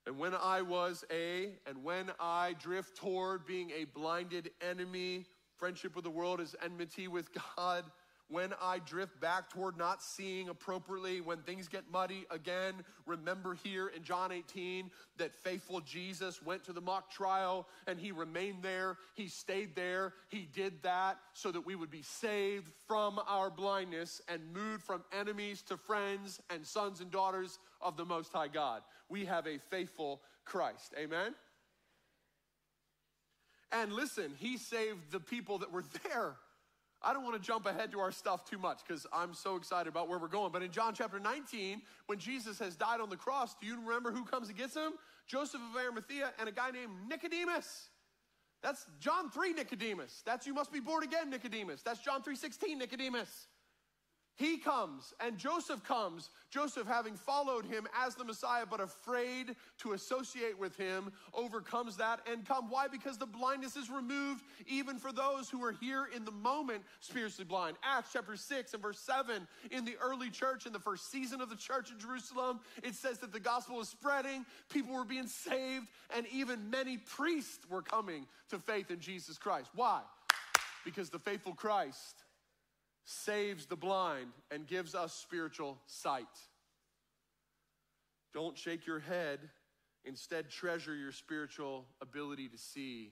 And when I was a, and when I drift toward being a blinded enemy, friendship with the world is enmity with God when I drift back toward not seeing appropriately, when things get muddy again, remember here in John 18 that faithful Jesus went to the mock trial and he remained there. He stayed there. He did that so that we would be saved from our blindness and moved from enemies to friends and sons and daughters of the Most High God. We have a faithful Christ. Amen? And listen, he saved the people that were there. I don't want to jump ahead to our stuff too much because I'm so excited about where we're going. But in John chapter 19, when Jesus has died on the cross, do you remember who comes and gets him? Joseph of Arimathea and a guy named Nicodemus. That's John 3 Nicodemus. That's you must be born again Nicodemus. That's John 3:16 Nicodemus. He comes and Joseph comes, Joseph having followed him as the Messiah, but afraid to associate with him, overcomes that and come. Why? Because the blindness is removed even for those who are here in the moment spiritually blind. Acts chapter 6 and verse 7 in the early church, in the first season of the church in Jerusalem, it says that the gospel was spreading, people were being saved, and even many priests were coming to faith in Jesus Christ. Why? Because the faithful Christ saves the blind, and gives us spiritual sight. Don't shake your head. Instead, treasure your spiritual ability to see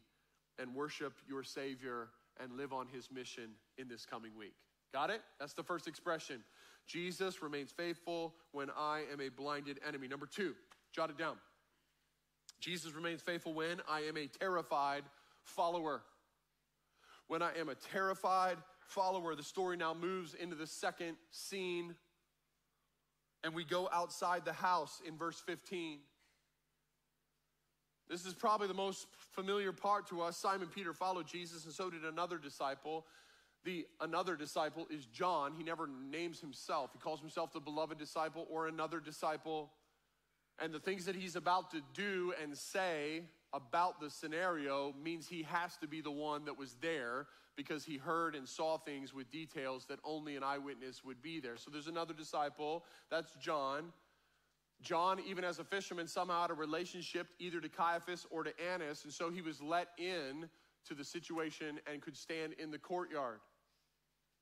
and worship your Savior and live on His mission in this coming week. Got it? That's the first expression. Jesus remains faithful when I am a blinded enemy. Number two, jot it down. Jesus remains faithful when I am a terrified follower. When I am a terrified follower, the story now moves into the second scene. And we go outside the house in verse 15. This is probably the most familiar part to us. Simon Peter followed Jesus, and so did another disciple. The another disciple is John. He never names himself. He calls himself the beloved disciple or another disciple. And the things that he's about to do and say about the scenario means he has to be the one that was there because he heard and saw things with details that only an eyewitness would be there. So there's another disciple, that's John. John, even as a fisherman, somehow had a relationship either to Caiaphas or to Annas, and so he was let in to the situation and could stand in the courtyard.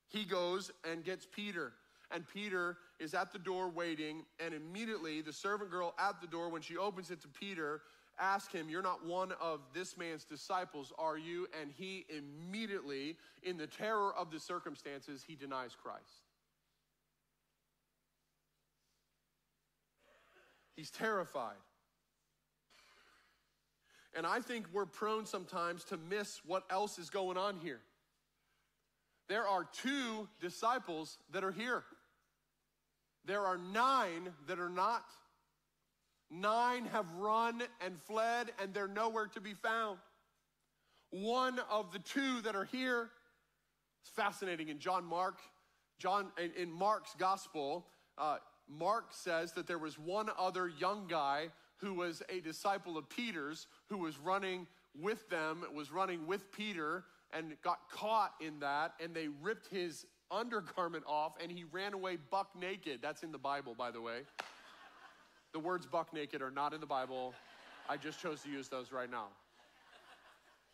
He goes and gets Peter, and Peter is at the door waiting, and immediately the servant girl at the door, when she opens it to Peter, ask him, You're not one of this man's disciples, are you? And he immediately, in the terror of the circumstances, he denies Christ. He's terrified. And I think we're prone sometimes to miss what else is going on here. There are two disciples that are here. There are nine that are not. Nine have run and fled, and they're nowhere to be found. One of the two that are here, it's fascinating. In John Mark, John in, Mark's gospel, uh, Mark says that there was one other young guy who was a disciple of Peter's, who was running with them, was running with Peter, and got caught in that, and they ripped his undergarment off, and he ran away buck naked. That's in the Bible, by the way. The words buck naked are not in the Bible. I just chose to use those right now.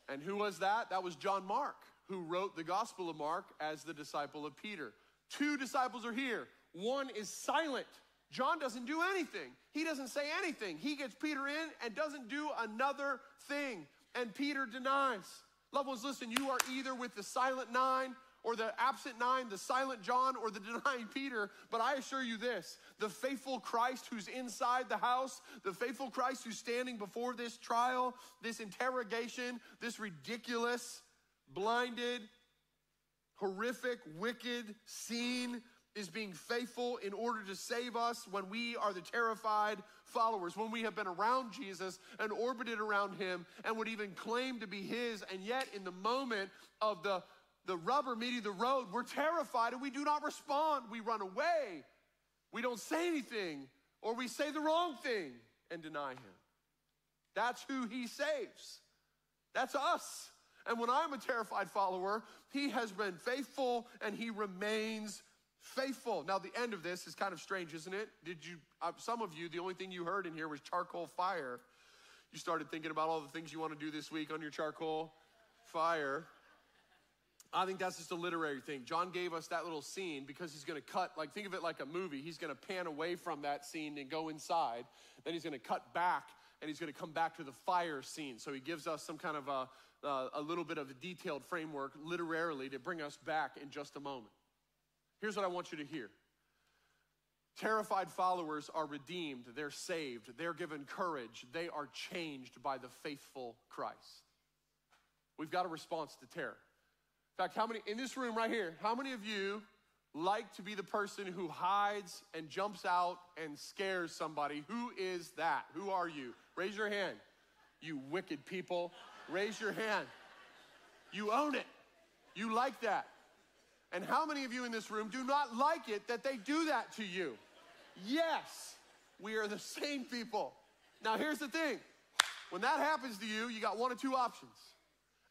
And who was that? That was John Mark, who wrote the Gospel of Mark as the disciple of Peter. Two disciples are here. One is silent. John doesn't do anything. He doesn't say anything. He gets Peter in and doesn't do another thing. And Peter denies. Loved ones, listen, you are either with the silent nine or the absent nine, the silent John, or the denying Peter. But I assure you this the faithful Christ who's inside the house, the faithful Christ who's standing before this trial, this interrogation, this ridiculous, blinded, horrific, wicked scene is being faithful in order to save us when we are the terrified followers, when we have been around Jesus and orbited around him and would even claim to be his, and yet in the moment of the the rubber meeting the road, we're terrified and we do not respond. We run away. We don't say anything, or we say the wrong thing and deny him. That's who he saves. That's us. And when I'm a terrified follower, he has been faithful and he remains faithful. Now, the end of this is kind of strange, isn't it? Did you, uh, some of you, the only thing you heard in here was charcoal fire. You started thinking about all the things you want to do this week on your charcoal fire. I think that's just a literary thing. John gave us that little scene because he's going to cut, like, think of it like a movie. He's going to pan away from that scene and go inside. Then he's going to cut back and he's going to come back to the fire scene. So he gives us some kind of a, uh, a little bit of a detailed framework literarily to bring us back in just a moment. Here's what I want you to hear Terrified followers are redeemed, they're saved, they're given courage, they are changed by the faithful Christ. We've got a response to terror. In fact, how many, in this room right here, how many of you like to be the person who hides and jumps out and scares somebody? Who is that? Who are you? Raise your hand. You wicked people, raise your hand. You own it. You like that. And how many of you in this room do not like it that they do that to you? Yes, we are the same people. Now, here's the thing when that happens to you, you got one of two options.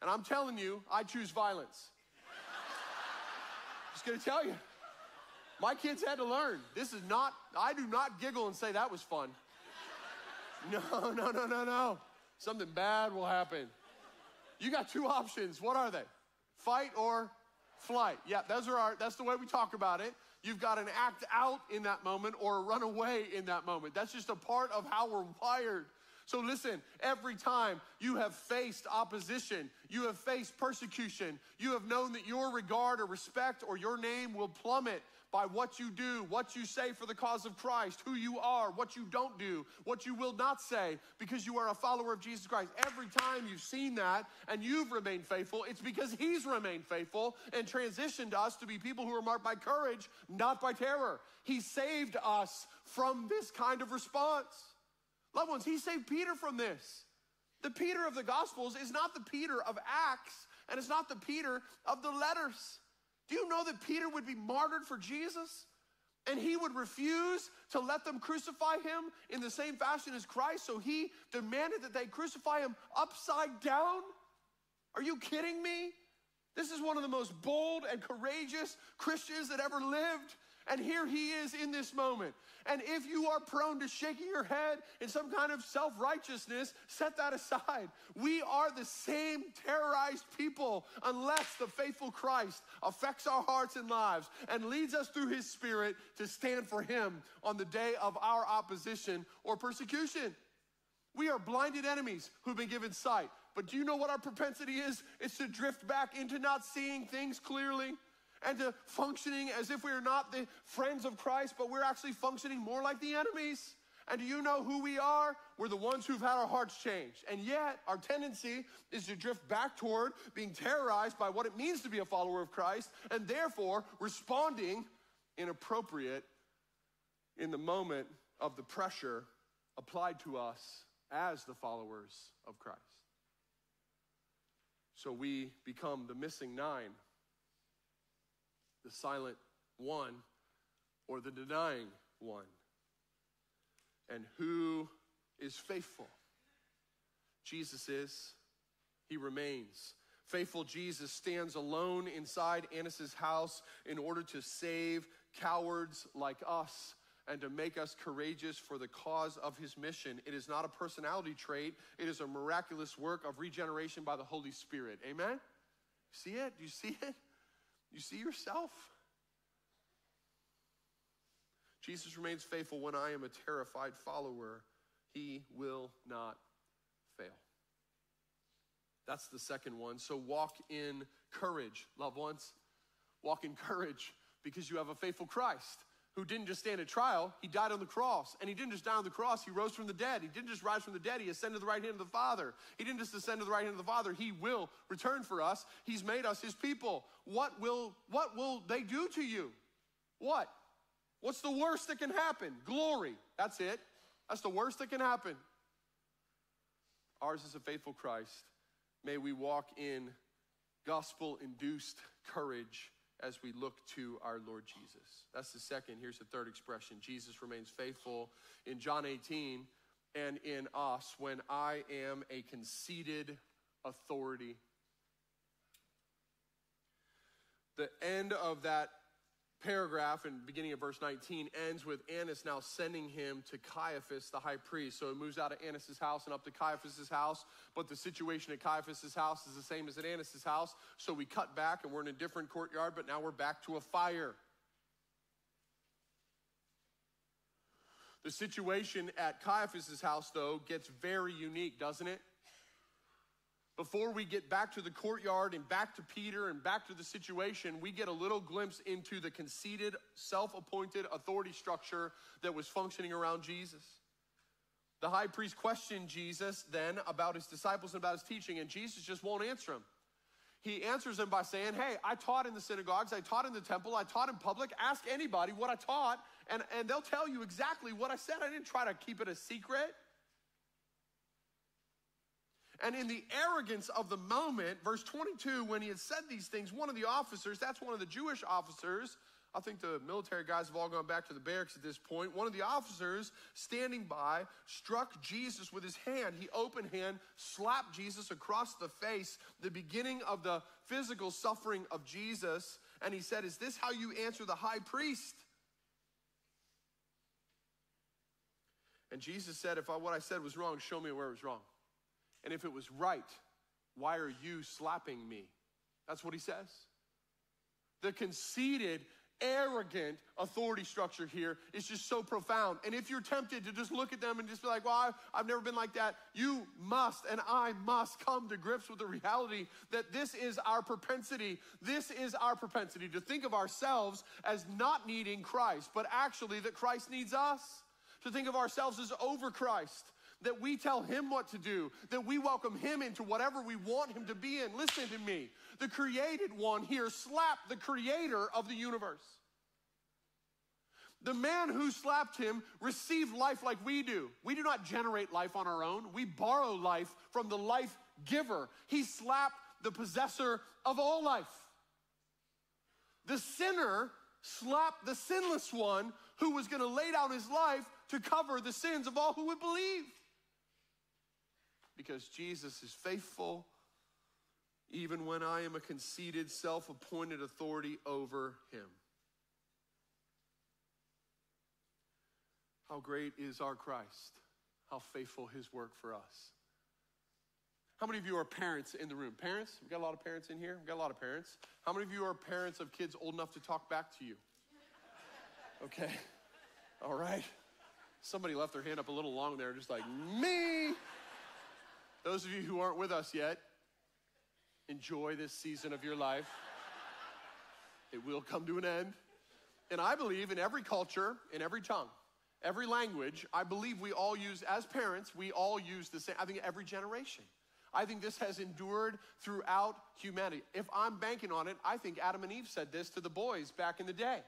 And I'm telling you, I choose violence. Just gonna tell you. My kids had to learn. This is not, I do not giggle and say that was fun. No, no, no, no, no. Something bad will happen. You got two options. What are they? Fight or flight. Yeah, those are our, that's the way we talk about it. You've got an act out in that moment or run away in that moment. That's just a part of how we're wired. So listen, every time you have faced opposition, you have faced persecution, you have known that your regard or respect or your name will plummet by what you do, what you say for the cause of Christ, who you are, what you don't do, what you will not say, because you are a follower of Jesus Christ. Every time you've seen that and you've remained faithful, it's because He's remained faithful and transitioned us to be people who are marked by courage, not by terror. He saved us from this kind of response. Loved ones, he saved Peter from this. The Peter of the Gospels is not the Peter of Acts, and it's not the Peter of the letters. Do you know that Peter would be martyred for Jesus? And he would refuse to let them crucify him in the same fashion as Christ, so he demanded that they crucify him upside down? Are you kidding me? This is one of the most bold and courageous Christians that ever lived. And here he is in this moment. And if you are prone to shaking your head in some kind of self righteousness, set that aside. We are the same terrorized people unless the faithful Christ affects our hearts and lives and leads us through his spirit to stand for him on the day of our opposition or persecution. We are blinded enemies who've been given sight. But do you know what our propensity is? It's to drift back into not seeing things clearly and to functioning as if we are not the friends of Christ, but we're actually functioning more like the enemies. And do you know who we are? We're the ones who've had our hearts changed. And yet, our tendency is to drift back toward being terrorized by what it means to be a follower of Christ, and therefore responding inappropriate in the moment of the pressure applied to us as the followers of Christ. So we become the missing nine the silent one or the denying one. And who is faithful. Jesus is, he remains. Faithful Jesus stands alone inside Annas' house in order to save cowards like us and to make us courageous for the cause of his mission. It is not a personality trait, it is a miraculous work of regeneration by the Holy Spirit. Amen? See it? Do you see it? You see yourself? Jesus remains faithful when I am a terrified follower. He will not fail. That's the second one. So walk in courage, loved ones. Walk in courage because you have a faithful Christ who didn't just stand a trial, he died on the cross. And he didn't just die on the cross, he rose from the dead. He didn't just rise from the dead, he ascended to the right hand of the Father. He didn't just ascend to the right hand of the Father, he will return for us. He's made us his people. What will what will they do to you? What? What's the worst that can happen? Glory. That's it. That's the worst that can happen. Ours is a faithful Christ. May we walk in gospel induced courage as we look to our Lord Jesus. That's the second. Here's the third expression Jesus remains faithful in John 18 and in us when I am a conceited authority. The end of that paragraph in beginning of verse 19 ends with Annas now sending him to Caiaphas, the high priest. So it moves out of Annas' house and up to Caiaphas' house. But the situation at Caiaphas' house is the same as at Annas' house. So we cut back and we're in a different courtyard, but now we're back to a fire. The situation at Caiaphas' house, though, gets very unique, doesn't it? Before we get back to the courtyard and back to Peter and back to the situation, we get a little glimpse into the conceited, self appointed authority structure that was functioning around Jesus. The high priest questioned Jesus then about his disciples and about his teaching, and Jesus just won't answer him. He answers them by saying, Hey, I taught in the synagogues, I taught in the temple, I taught in public. Ask anybody what I taught, and, and they'll tell you exactly what I said. I didn't try to keep it a secret. And in the arrogance of the moment, verse 22, when he had said these things, one of the officers, that's one of the Jewish officers, I think the military guys have all gone back to the barracks at this point. One of the officers standing by struck Jesus with his hand. He open hand slapped Jesus across the face, the beginning of the physical suffering of Jesus. And he said, Is this how you answer the high priest? And Jesus said, If I, what I said was wrong, show me where it was wrong. And if it was right, why are you slapping me? That's what he says. The conceited, arrogant authority structure here is just so profound. And if you're tempted to just look at them and just be like, well, I've, never been like that, you must and I must come to grips with the reality that this is our propensity. This is our propensity to think of ourselves as not needing Christ, but actually that Christ needs us. To think of ourselves as over Christ that we tell him what to do, that we welcome him into whatever we want him to be in. Listen to me. The created one here slapped the creator of the universe. The man who slapped him received life like we do. We do not generate life on our own, we borrow life from the life giver. He slapped the possessor of all life. The sinner slapped the sinless one who was going to lay down his life to cover the sins of all who would believe because Jesus is faithful even when I am a conceited, self appointed authority over him. How great is our Christ? How faithful his work for us. How many of you are parents in the room? Parents? We've got a lot of parents in here. We've got a lot of parents. How many of you are parents of kids old enough to talk back to you? Okay. All right. Somebody left their hand up a little long there, just like me. Those of you who aren't with us yet, enjoy this season of your life. It will come to an end. And I believe in every culture, in every tongue, every language, I believe we all use, as parents, we all use the same, I think every generation. I think this has endured throughout humanity. If I'm banking on it, I think Adam and Eve said this to the boys back in the day.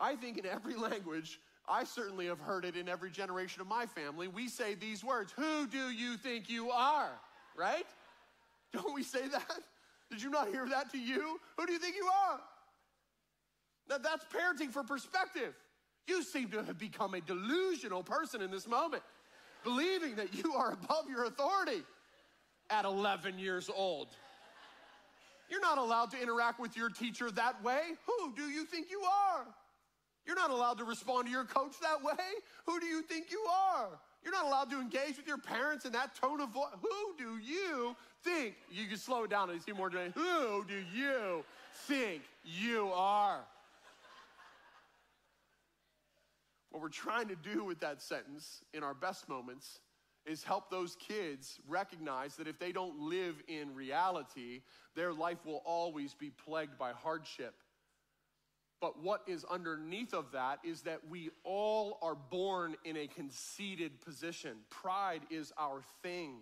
I think in every language, I certainly have heard it in every generation of my family. We say these words Who do you think you are? Right? Don't we say that? Did you not hear that to you? Who do you think you are? Now that's parenting for perspective. You seem to have become a delusional person in this moment. believing that you are above your authority at 11 years old. You're not allowed to interact with your teacher that way. Who do you think you are? You're not allowed to respond to your coach that way. Who do you think you are? You're not allowed to engage with your parents in that tone of voice. Who do you think? You can slow it down and see more. today. Who do you think you are? What we're trying to do with that sentence in our best moments is help those kids recognize that if they don't live in reality, their life will always be plagued by hardship. But what is underneath of that is that we all are born in a conceited position. Pride is our thing.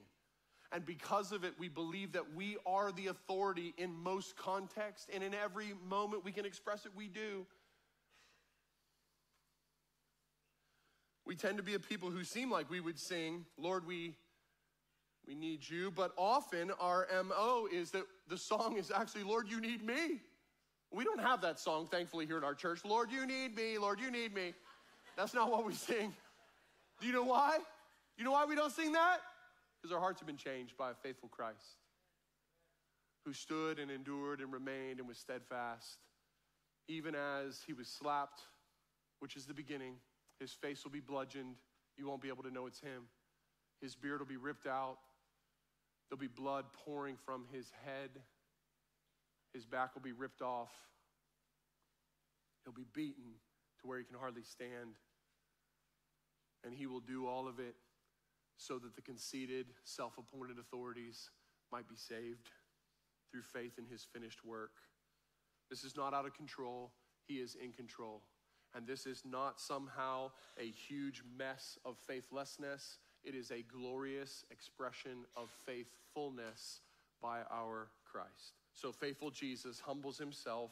And because of it, we believe that we are the authority in most contexts, and in every moment we can express it, we do. We tend to be a people who seem like we would sing, Lord, we, we need you, but often our MO is that the song is actually, Lord, you need me. We don't have that song, thankfully, here in our church. Lord, you need me. Lord, you need me. That's not what we sing. Do you know why? You know why we don't sing that? Because our hearts have been changed by a faithful Christ who stood and endured and remained and was steadfast, even as he was slapped, which is the beginning his face will be bludgeoned. You won't be able to know it's him. His beard will be ripped out. There'll be blood pouring from his head. His back will be ripped off. He'll be beaten to where he can hardly stand. And he will do all of it so that the conceited, self appointed authorities might be saved through faith in his finished work. This is not out of control, he is in control. And this is not somehow a huge mess of faithlessness. It is a glorious expression of faithfulness by our Christ. So, faithful Jesus humbles himself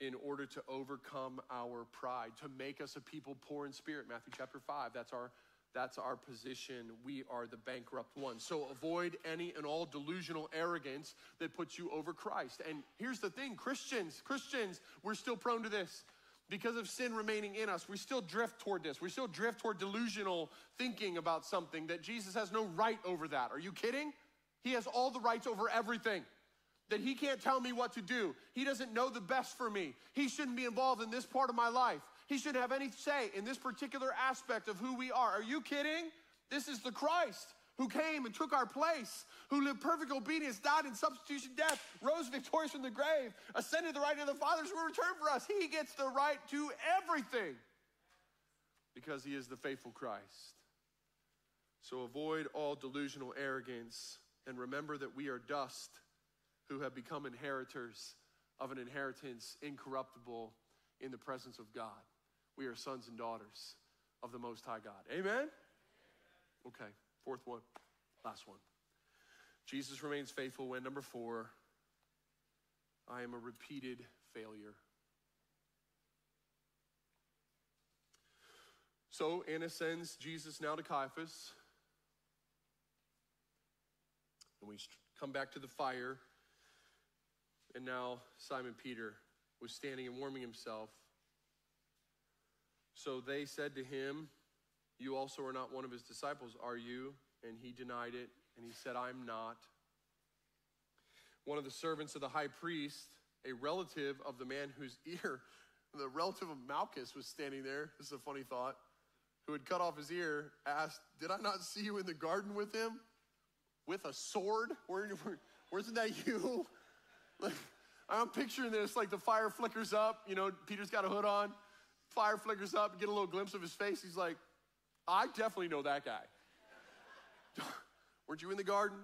in order to overcome our pride, to make us a people poor in spirit. Matthew chapter 5, that's our that's our position. We are the bankrupt ones. So avoid any and all delusional arrogance that puts you over Christ. And here's the thing Christians, Christians, we're still prone to this because of sin remaining in us, we still drift toward this. We still drift toward delusional thinking about something that Jesus has no right over that. Are you kidding? He has all the rights over everything. That he can't tell me what to do. He doesn't know the best for me. He shouldn't be involved in this part of my life. He shouldn't have any say in this particular aspect of who we are. Are you kidding? This is the Christ who came and took our place, who lived perfect obedience, died in substitution death, rose victorious from the grave, ascended the right of the Father, who will return for us. He gets the right to everything because he is the faithful Christ. So avoid all delusional arrogance and remember that we are dust who have become inheritors of an inheritance incorruptible in the presence of God. We are sons and daughters of the Most High God. Amen? Okay. Fourth one, last one. Jesus remains faithful when, number four, I am a repeated failure. So Annas sends Jesus now to Caiaphas. And we come back to the fire. And now Simon Peter was standing and warming himself. So they said to him, you also are not one of his disciples, are you? And he denied it, and he said, I'm not. One of the servants of the high priest, a relative of the man whose ear, the relative of Malchus was standing there, this is a funny thought, who had cut off his ear, asked, Did I not see you in the garden with him? With a sword? Where, where, wasn't that you? I'm picturing this like the fire flickers up, you know, Peter's got a hood on, fire flickers up, get a little glimpse of his face. He's like, I definitely know that guy. Weren't you in the garden?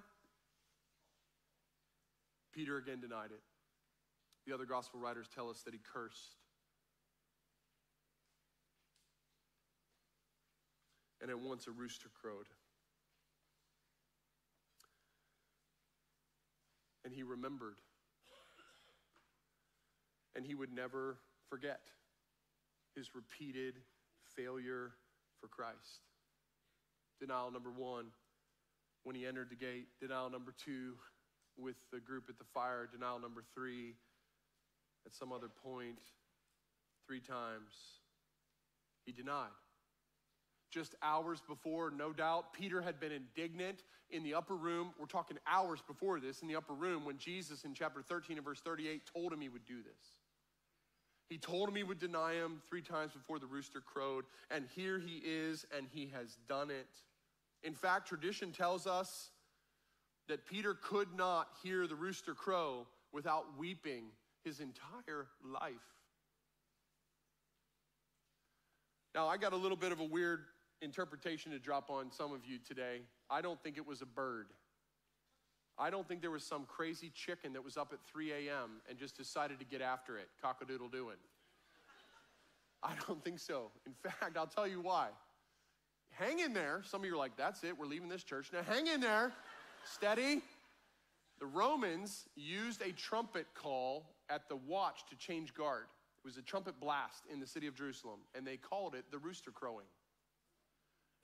Peter again denied it. The other gospel writers tell us that he cursed. And at once a rooster crowed. And he remembered. And he would never forget his repeated failure for Christ. Denial number one, when he entered the gate. Denial number two, with the group at the fire. Denial number three, at some other point, three times, he denied. Just hours before, no doubt. Peter had been indignant in the upper room. We're talking hours before this in the upper room when Jesus in chapter 13 and verse 38 told him he would do this. He told him he would deny him three times before the rooster crowed, and here he is, and he has done it. In fact, tradition tells us that Peter could not hear the rooster crow without weeping his entire life. Now, I got a little bit of a weird interpretation to drop on some of you today. I don't think it was a bird. I don't think there was some crazy chicken that was up at 3 a.m. and just decided to get after it, cockadoodle doing. I don't think so. In fact, I'll tell you why. Hang in there. Some of you are like, that's it, we're leaving this church. Now, hang in there. Steady. The Romans used a trumpet call at the watch to change guard. It was a trumpet blast in the city of Jerusalem, and they called it the rooster crowing.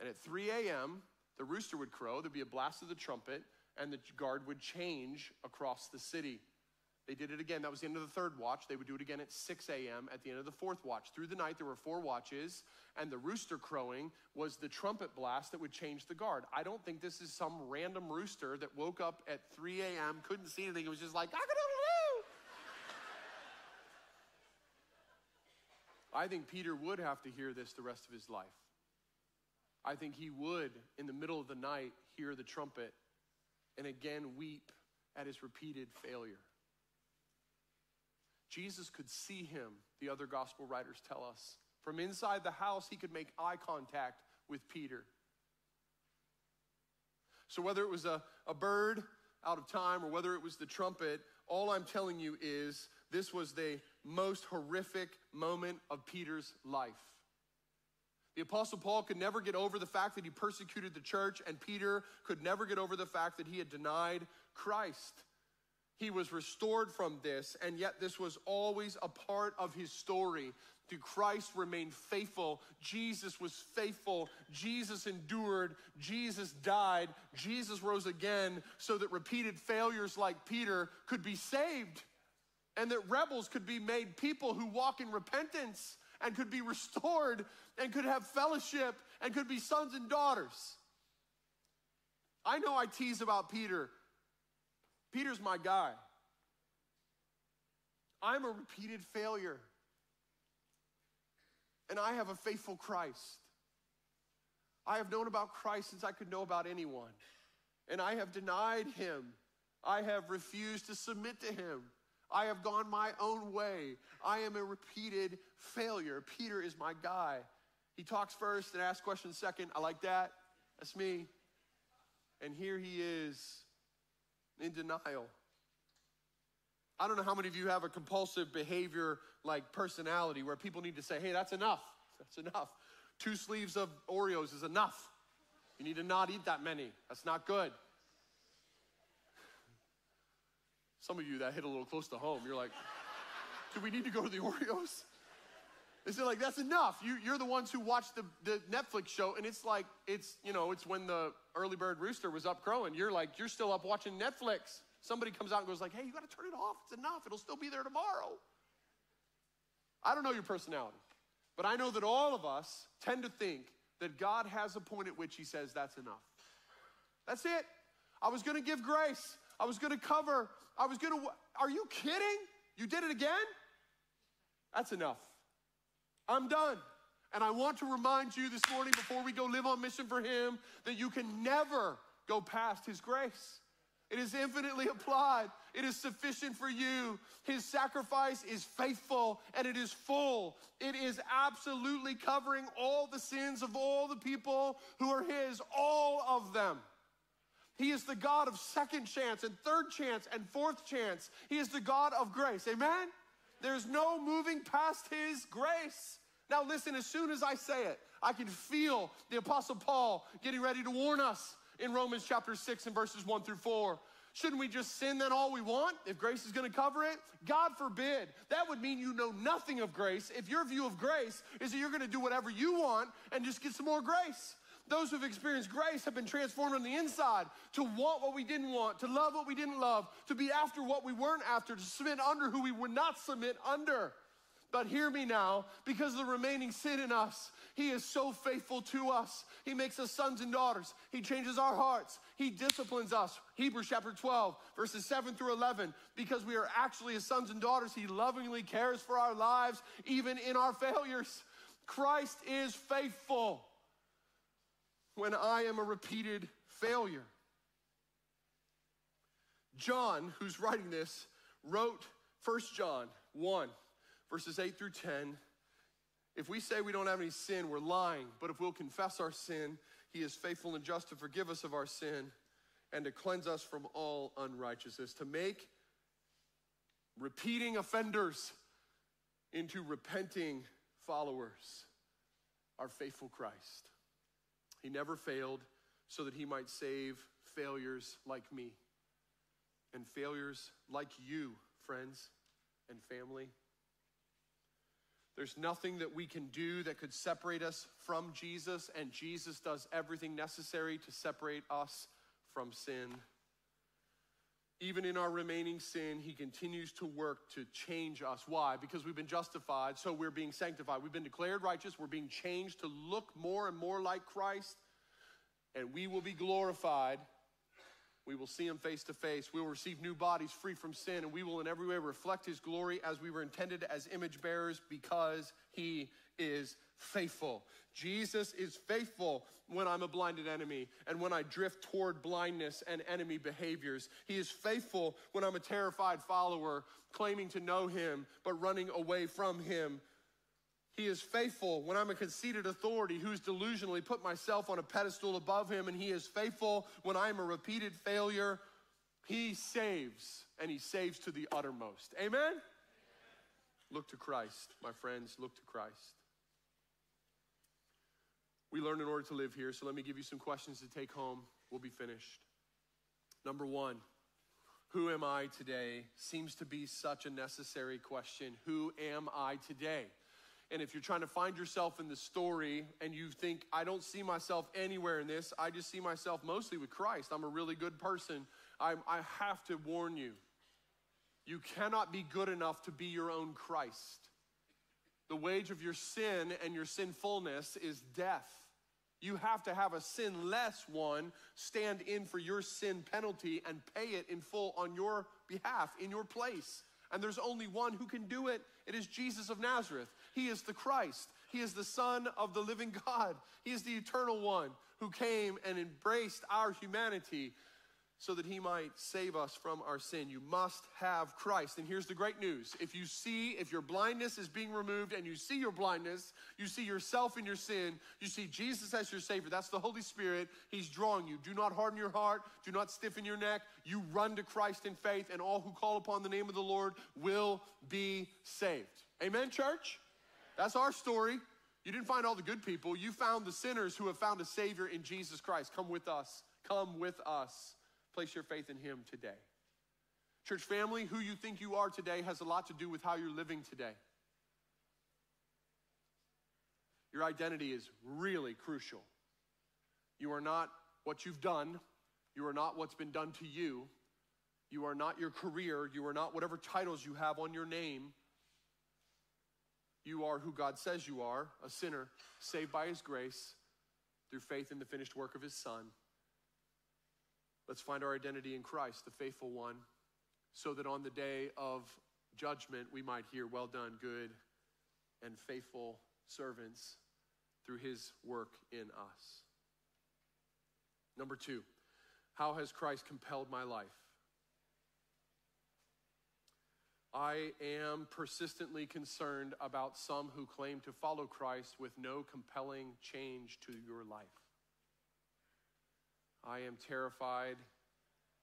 And at 3 a.m., the rooster would crow, there'd be a blast of the trumpet, and the guard would change across the city. They did it again. That was the end of the third watch. They would do it again at 6 a.m. at the end of the fourth watch. Through the night, there were four watches, and the rooster crowing was the trumpet blast that would change the guard. I don't think this is some random rooster that woke up at 3 a.m., couldn't see anything. It was just like, I think Peter would have to hear this the rest of his life. I think he would, in the middle of the night, hear the trumpet and again weep at his repeated failure. Jesus could see him, the other gospel writers tell us. From inside the house, he could make eye contact with Peter. So, whether it was a, a bird out of time or whether it was the trumpet, all I'm telling you is this was the most horrific moment of Peter's life. The Apostle Paul could never get over the fact that he persecuted the church, and Peter could never get over the fact that he had denied Christ. He was restored from this, and yet this was always a part of his story. To Christ remained faithful. Jesus was faithful. Jesus endured. Jesus died. Jesus rose again so that repeated failures like Peter could be saved and that rebels could be made people who walk in repentance and could be restored and could have fellowship and could be sons and daughters. I know I tease about Peter. Peter's my guy. I'm a repeated failure. And I have a faithful Christ. I have known about Christ since I could know about anyone. And I have denied him. I have refused to submit to him. I have gone my own way. I am a repeated failure. Peter is my guy. He talks first and asks questions second. I like that. That's me. And here he is in denial. I don't know how many of you have a compulsive behavior like personality where people need to say, hey, that's enough. That's enough. Two sleeves of Oreos is enough. You need to not eat that many. That's not good. Some of you that hit a little close to home, you're like, do we need to go to the Oreos? They say like, that's enough. You, you're the ones who watch the, the Netflix show, and it's like, it's, you know, it's when the early bird rooster was up crowing. You're like, you're still up watching Netflix. Somebody comes out and goes like, hey, you got to turn it off. It's enough. It'll still be there tomorrow. I don't know your personality, but I know that all of us tend to think that God has a point at which he says that's enough. That's it. I was going to give grace. I was going to cover. I was going to. Are you kidding? You did it again? That's enough. I'm done. And I want to remind you this morning before we go live on mission for Him that you can never go past His grace. It is infinitely applied. It is sufficient for you. His sacrifice is faithful and it is full. It is absolutely covering all the sins of all the people who are His, all of them. He is the God of second chance and third chance and fourth chance. He is the God of grace. Amen? There's no moving past His grace. Now, listen, as soon as I say it, I can feel the Apostle Paul getting ready to warn us in Romans chapter 6 and verses 1 through 4. Shouldn't we just sin then all we want if grace is going to cover it? God forbid. That would mean you know nothing of grace if your view of grace is that you're going to do whatever you want and just get some more grace. Those who've experienced grace have been transformed on the inside to want what we didn't want, to love what we didn't love, to be after what we weren't after, to submit under who we would not submit under. But hear me now, because of the remaining sin in us, He is so faithful to us. He makes us sons and daughters. He changes our hearts. He disciplines us. Hebrews chapter 12, verses 7 through 11. Because we are actually His sons and daughters, He lovingly cares for our lives, even in our failures. Christ is faithful when I am a repeated failure. John, who's writing this, wrote 1 John 1 verses 8 through 10. If we say we don't have any sin, we're lying. But if we'll confess our sin, he is faithful and just to forgive us of our sin and to cleanse us from all unrighteousness, to make repeating offenders into repenting followers, our faithful Christ. He never failed so that he might save failures like me and failures like you, friends and family. There's nothing that we can do that could separate us from Jesus, and Jesus does everything necessary to separate us from sin. Even in our remaining sin, he continues to work to change us. Why? Because we've been justified, so we're being sanctified. We've been declared righteous, we're being changed to look more and more like Christ, and we will be glorified we will see him face to face. We will receive new bodies free from sin, and we will in every way reflect his glory as we were intended as image bearers because he is faithful. Jesus is faithful when I'm a blinded enemy and when I drift toward blindness and enemy behaviors. He is faithful when I'm a terrified follower claiming to know him but running away from him he is faithful when I'm a conceited authority who's delusionally put myself on a pedestal above him, and he is faithful when I'm a repeated failure. He saves, and he saves to the uttermost. Amen? Amen? Look to Christ, my friends, look to Christ. We learn in order to live here, so let me give you some questions to take home. We'll be finished. Number one, who am I today? Seems to be such a necessary question. Who am I today? And if you're trying to find yourself in the story and you think, I don't see myself anywhere in this, I just see myself mostly with Christ. I'm a really good person. i I have to warn you you cannot be good enough to be your own Christ. The wage of your sin and your sinfulness is death. You have to have a sinless one stand in for your sin penalty and pay it in full on your behalf, in your place. And there's only one who can do it. It is Jesus of Nazareth. He is the Christ. He is the Son of the living God. He is the eternal one who came and embraced our humanity so that he might save us from our sin. You must have Christ. And here's the great news. If you see, if your blindness is being removed and you see your blindness, you see yourself in your sin, you see Jesus as your Savior. That's the Holy Spirit. He's drawing you. Do not harden your heart. Do not stiffen your neck. You run to Christ in faith, and all who call upon the name of the Lord will be saved. Amen, church? That's our story. You didn't find all the good people. You found the sinners who have found a Savior in Jesus Christ. Come with us. Come with us. Place your faith in Him today. Church family, who you think you are today has a lot to do with how you're living today. Your identity is really crucial. You are not what you've done, you are not what's been done to you, you are not your career, you are not whatever titles you have on your name. You are who God says you are a sinner, saved by His grace through faith in the finished work of His Son. Let's find our identity in Christ, the faithful one, so that on the day of judgment we might hear, Well done, good and faithful servants, through His work in us. Number two, how has Christ compelled my life? I am persistently concerned about some who claim to follow Christ with no compelling change to your life. I am terrified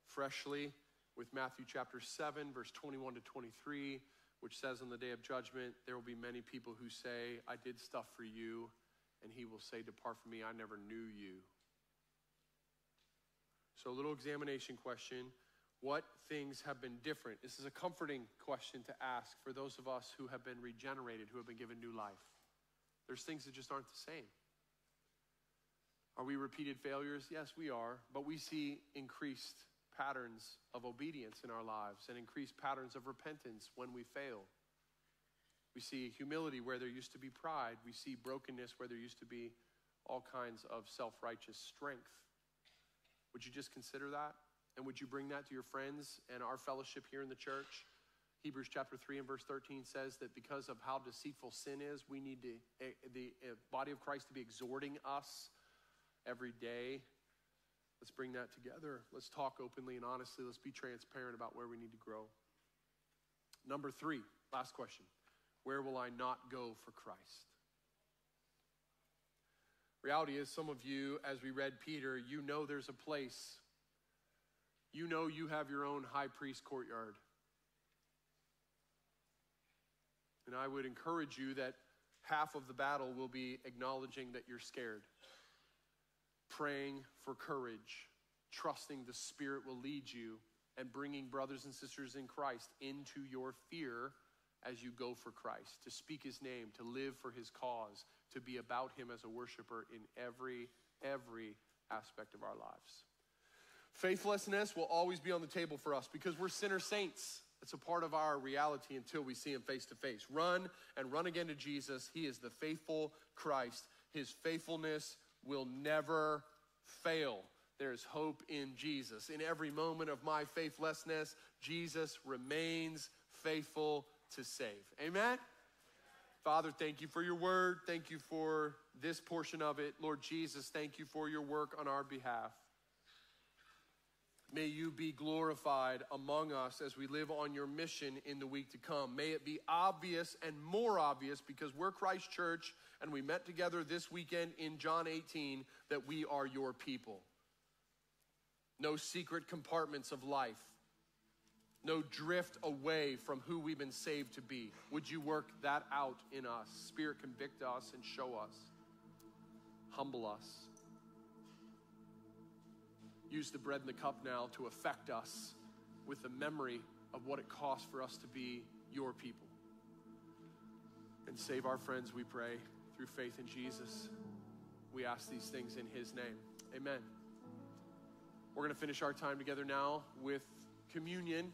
freshly with Matthew chapter 7, verse 21 to 23, which says, On the day of judgment, there will be many people who say, I did stuff for you. And he will say, Depart from me, I never knew you. So, a little examination question what things have been different? This is a comforting question to ask for those of us who have been regenerated, who have been given new life. There's things that just aren't the same. Are we repeated failures? Yes, we are, but we see increased patterns of obedience in our lives and increased patterns of repentance when we fail. We see humility where there used to be pride. We see brokenness where there used to be all kinds of self righteous strength. Would you just consider that? And would you bring that to your friends and our fellowship here in the church? Hebrews chapter 3 and verse 13 says that because of how deceitful sin is, we need to, eh, the eh, body of Christ to be exhorting us every day. Let's bring that together. Let's talk openly and honestly. Let's be transparent about where we need to grow. Number three, last question Where will I not go for Christ? Reality is, some of you, as we read Peter, you know there's a place. You know you have your own high priest courtyard. And I would encourage you that half of the battle will be acknowledging that you're scared, praying for courage, trusting the Spirit will lead you, and bringing brothers and sisters in Christ into your fear as you go for Christ, to speak his name, to live for his cause, to be about him as a worshiper in every, every aspect of our lives. Faithlessness will always be on the table for us because we're sinner saints. It's a part of our reality until we see him face to face. Run and run again to Jesus. He is the faithful Christ. His faithfulness will never fail. There's hope in Jesus. In every moment of my faithlessness, Jesus remains faithful to save. Amen? Father, thank you for your word. Thank you for this portion of it. Lord Jesus, thank you for your work on our behalf. May you be glorified among us as we live on your mission in the week to come. May it be obvious and more obvious because we're Christ Church and we met together this weekend in John 18 that we are your people. No secret compartments of life, no drift away from who we've been saved to be. Would you work that out in us? Spirit, convict us and show us, humble us. Use the bread and the cup now to affect us with the memory of what it costs for us to be your people. And save our friends, we pray, through faith in Jesus. We ask these things in his name. Amen. We're going to finish our time together now with communion.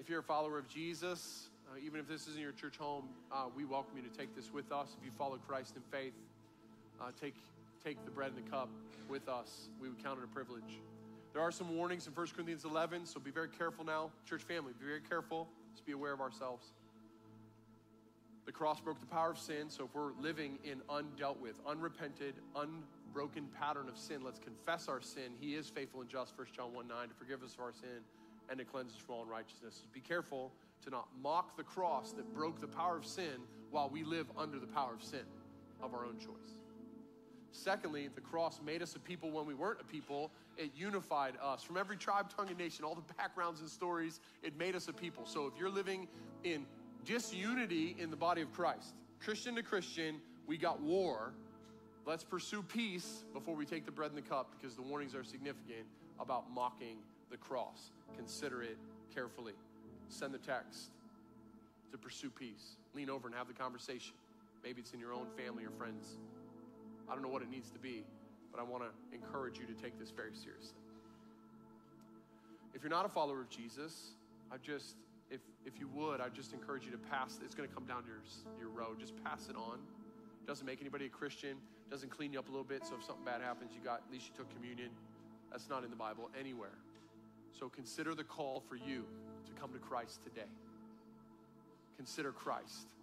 If you're a follower of Jesus, uh, even if this isn't your church home, uh, we welcome you to take this with us. If you follow Christ in faith, uh, take take the bread and the cup with us. We would count it a privilege. There are some warnings in 1 Corinthians 11, so be very careful now. Church family, be very careful. Just be aware of ourselves. The cross broke the power of sin, so if we're living in undealt with, unrepented, unbroken pattern of sin, let's confess our sin. He is faithful and just, 1 John 1 9, to forgive us of our sin and to cleanse us from all unrighteousness. Be careful to not mock the cross that broke the power of sin while we live under the power of sin of our own choice. Secondly, the cross made us a people when we weren't a people. It unified us from every tribe, tongue, and nation, all the backgrounds and stories. It made us a people. So if you're living in disunity in the body of Christ, Christian to Christian, we got war. Let's pursue peace before we take the bread and the cup because the warnings are significant about mocking the cross. Consider it carefully. Send the text to pursue peace. Lean over and have the conversation. Maybe it's in your own family or friends. I don't know what it needs to be, but I want to encourage you to take this very seriously. If you're not a follower of Jesus, I just, if, if you would, I just encourage you to pass. It's going to come down your, your road. Just pass it on. Doesn't make anybody a Christian. Doesn't clean you up a little bit. So if something bad happens, you got at least you took communion. That's not in the Bible anywhere. So consider the call for you to come to Christ today. Consider Christ.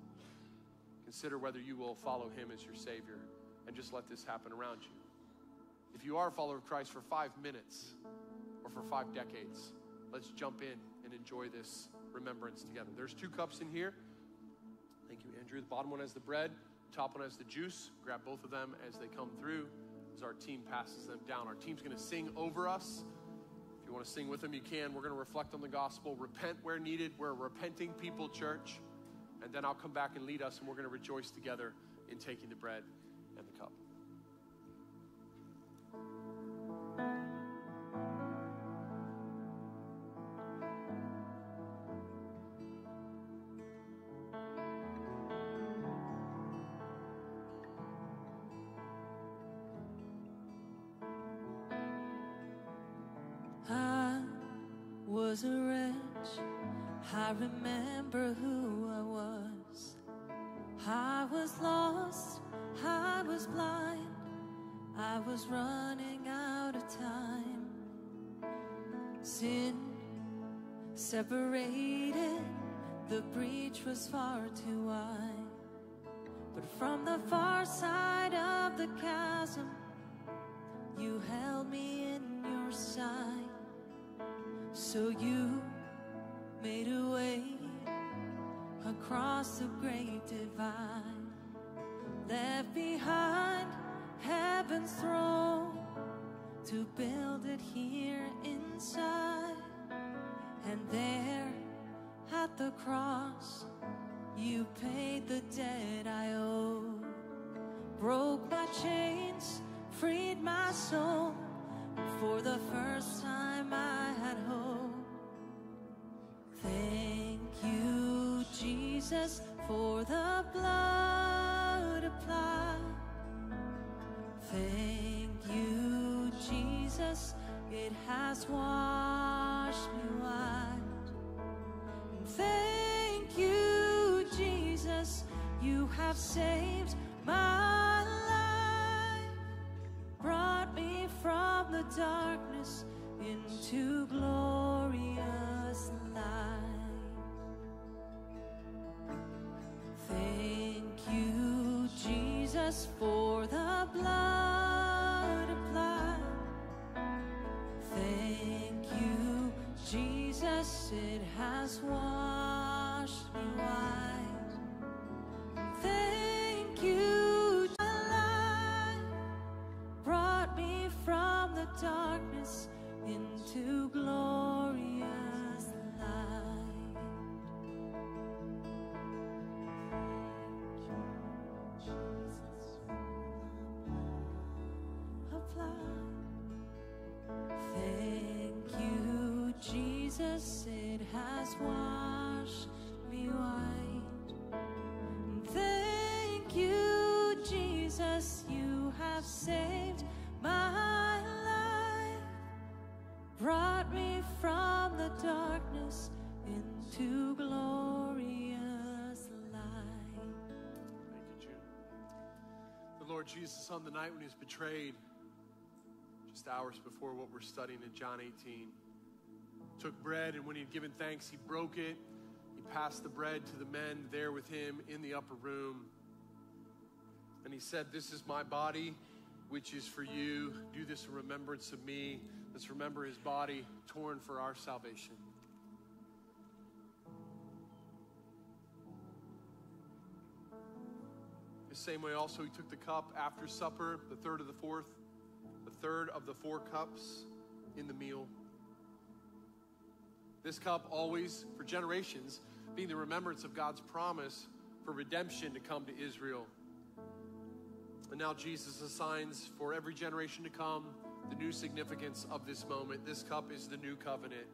Consider whether you will follow him as your Savior and just let this happen around you. If you are a follower of Christ for five minutes or for five decades, let's jump in and enjoy this remembrance together. There's two cups in here. Thank you, Andrew. The bottom one has the bread, the top one has the juice. Grab both of them as they come through as our team passes them down. Our team's going to sing over us. If you want to sing with them, you can. We're going to reflect on the gospel, repent where needed. We're a repenting people, church. And then I'll come back and lead us, and we're going to rejoice together in taking the bread far too wide. But from the far side of the chasm, you held me in your sight. So you made a way across the great divide, left behind heaven's throne to build it here inside. And there at the cross, you paid the debt I owed, broke my chains, freed my soul. For the first time, I had hope. Thank you, Jesus, for the blood applied. Thank you, Jesus, it has washed me white. Thank you, Jesus, you have saved my life, brought me from the darkness into glorious light. Thank you, Jesus, for the blood applied. Thank you, Jesus, it has washed me white. Lord Jesus, on the night when he was betrayed, just hours before what we're studying in John 18, took bread, and when he had given thanks, he broke it. He passed the bread to the men there with him in the upper room. And he said, This is my body, which is for you. Do this in remembrance of me. Let's remember his body torn for our salvation. Same way, also, he took the cup after supper, the third of the fourth, the third of the four cups in the meal. This cup, always for generations, being the remembrance of God's promise for redemption to come to Israel. And now Jesus assigns for every generation to come the new significance of this moment. This cup is the new covenant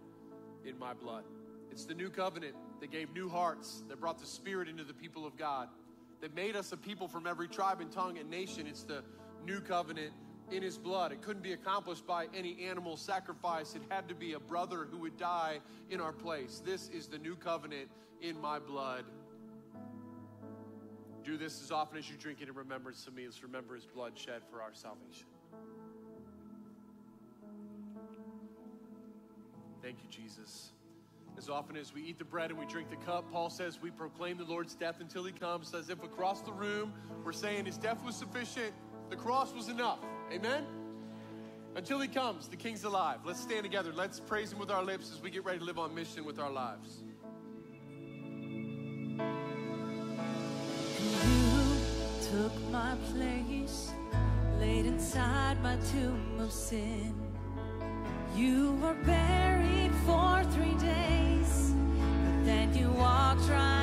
in my blood. It's the new covenant that gave new hearts, that brought the Spirit into the people of God, that made us a people from every tribe and tongue and nation. It's the new covenant in His blood. It couldn't be accomplished by any animal sacrifice, it had to be a brother who would die in our place. This is the new covenant in my blood. Do this as often as you drink it in remembrance of me. Let's remember His blood shed for our salvation. Thank you, Jesus. As often as we eat the bread and we drink the cup, Paul says we proclaim the Lord's death until he comes, as if across the room we're saying his death was sufficient, the cross was enough. Amen? Until he comes, the king's alive. Let's stand together. Let's praise him with our lips as we get ready to live on mission with our lives. You took my place, laid inside my tomb of sin. You were buried for three days, then you walked right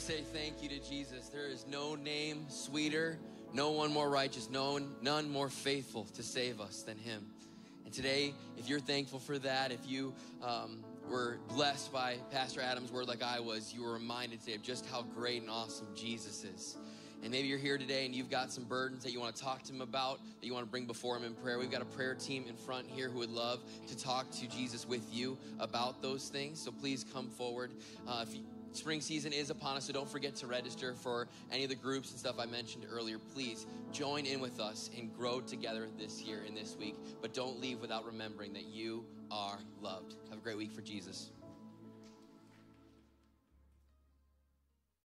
say thank you to Jesus. There is no name sweeter, no one more righteous, no one, none more faithful to save us than Him. And today, if you're thankful for that, if you um, were blessed by Pastor Adam's word like I was, you were reminded today of just how great and awesome Jesus is. And maybe you're here today and you've got some burdens that you want to talk to him about, that you want to bring before him in prayer. We've got a prayer team in front here who would love to talk to Jesus with you about those things. So please come forward. Uh, if you, spring season is upon us, so don't forget to register for any of the groups and stuff I mentioned earlier. Please join in with us and grow together this year and this week. But don't leave without remembering that you are loved. Have a great week for Jesus.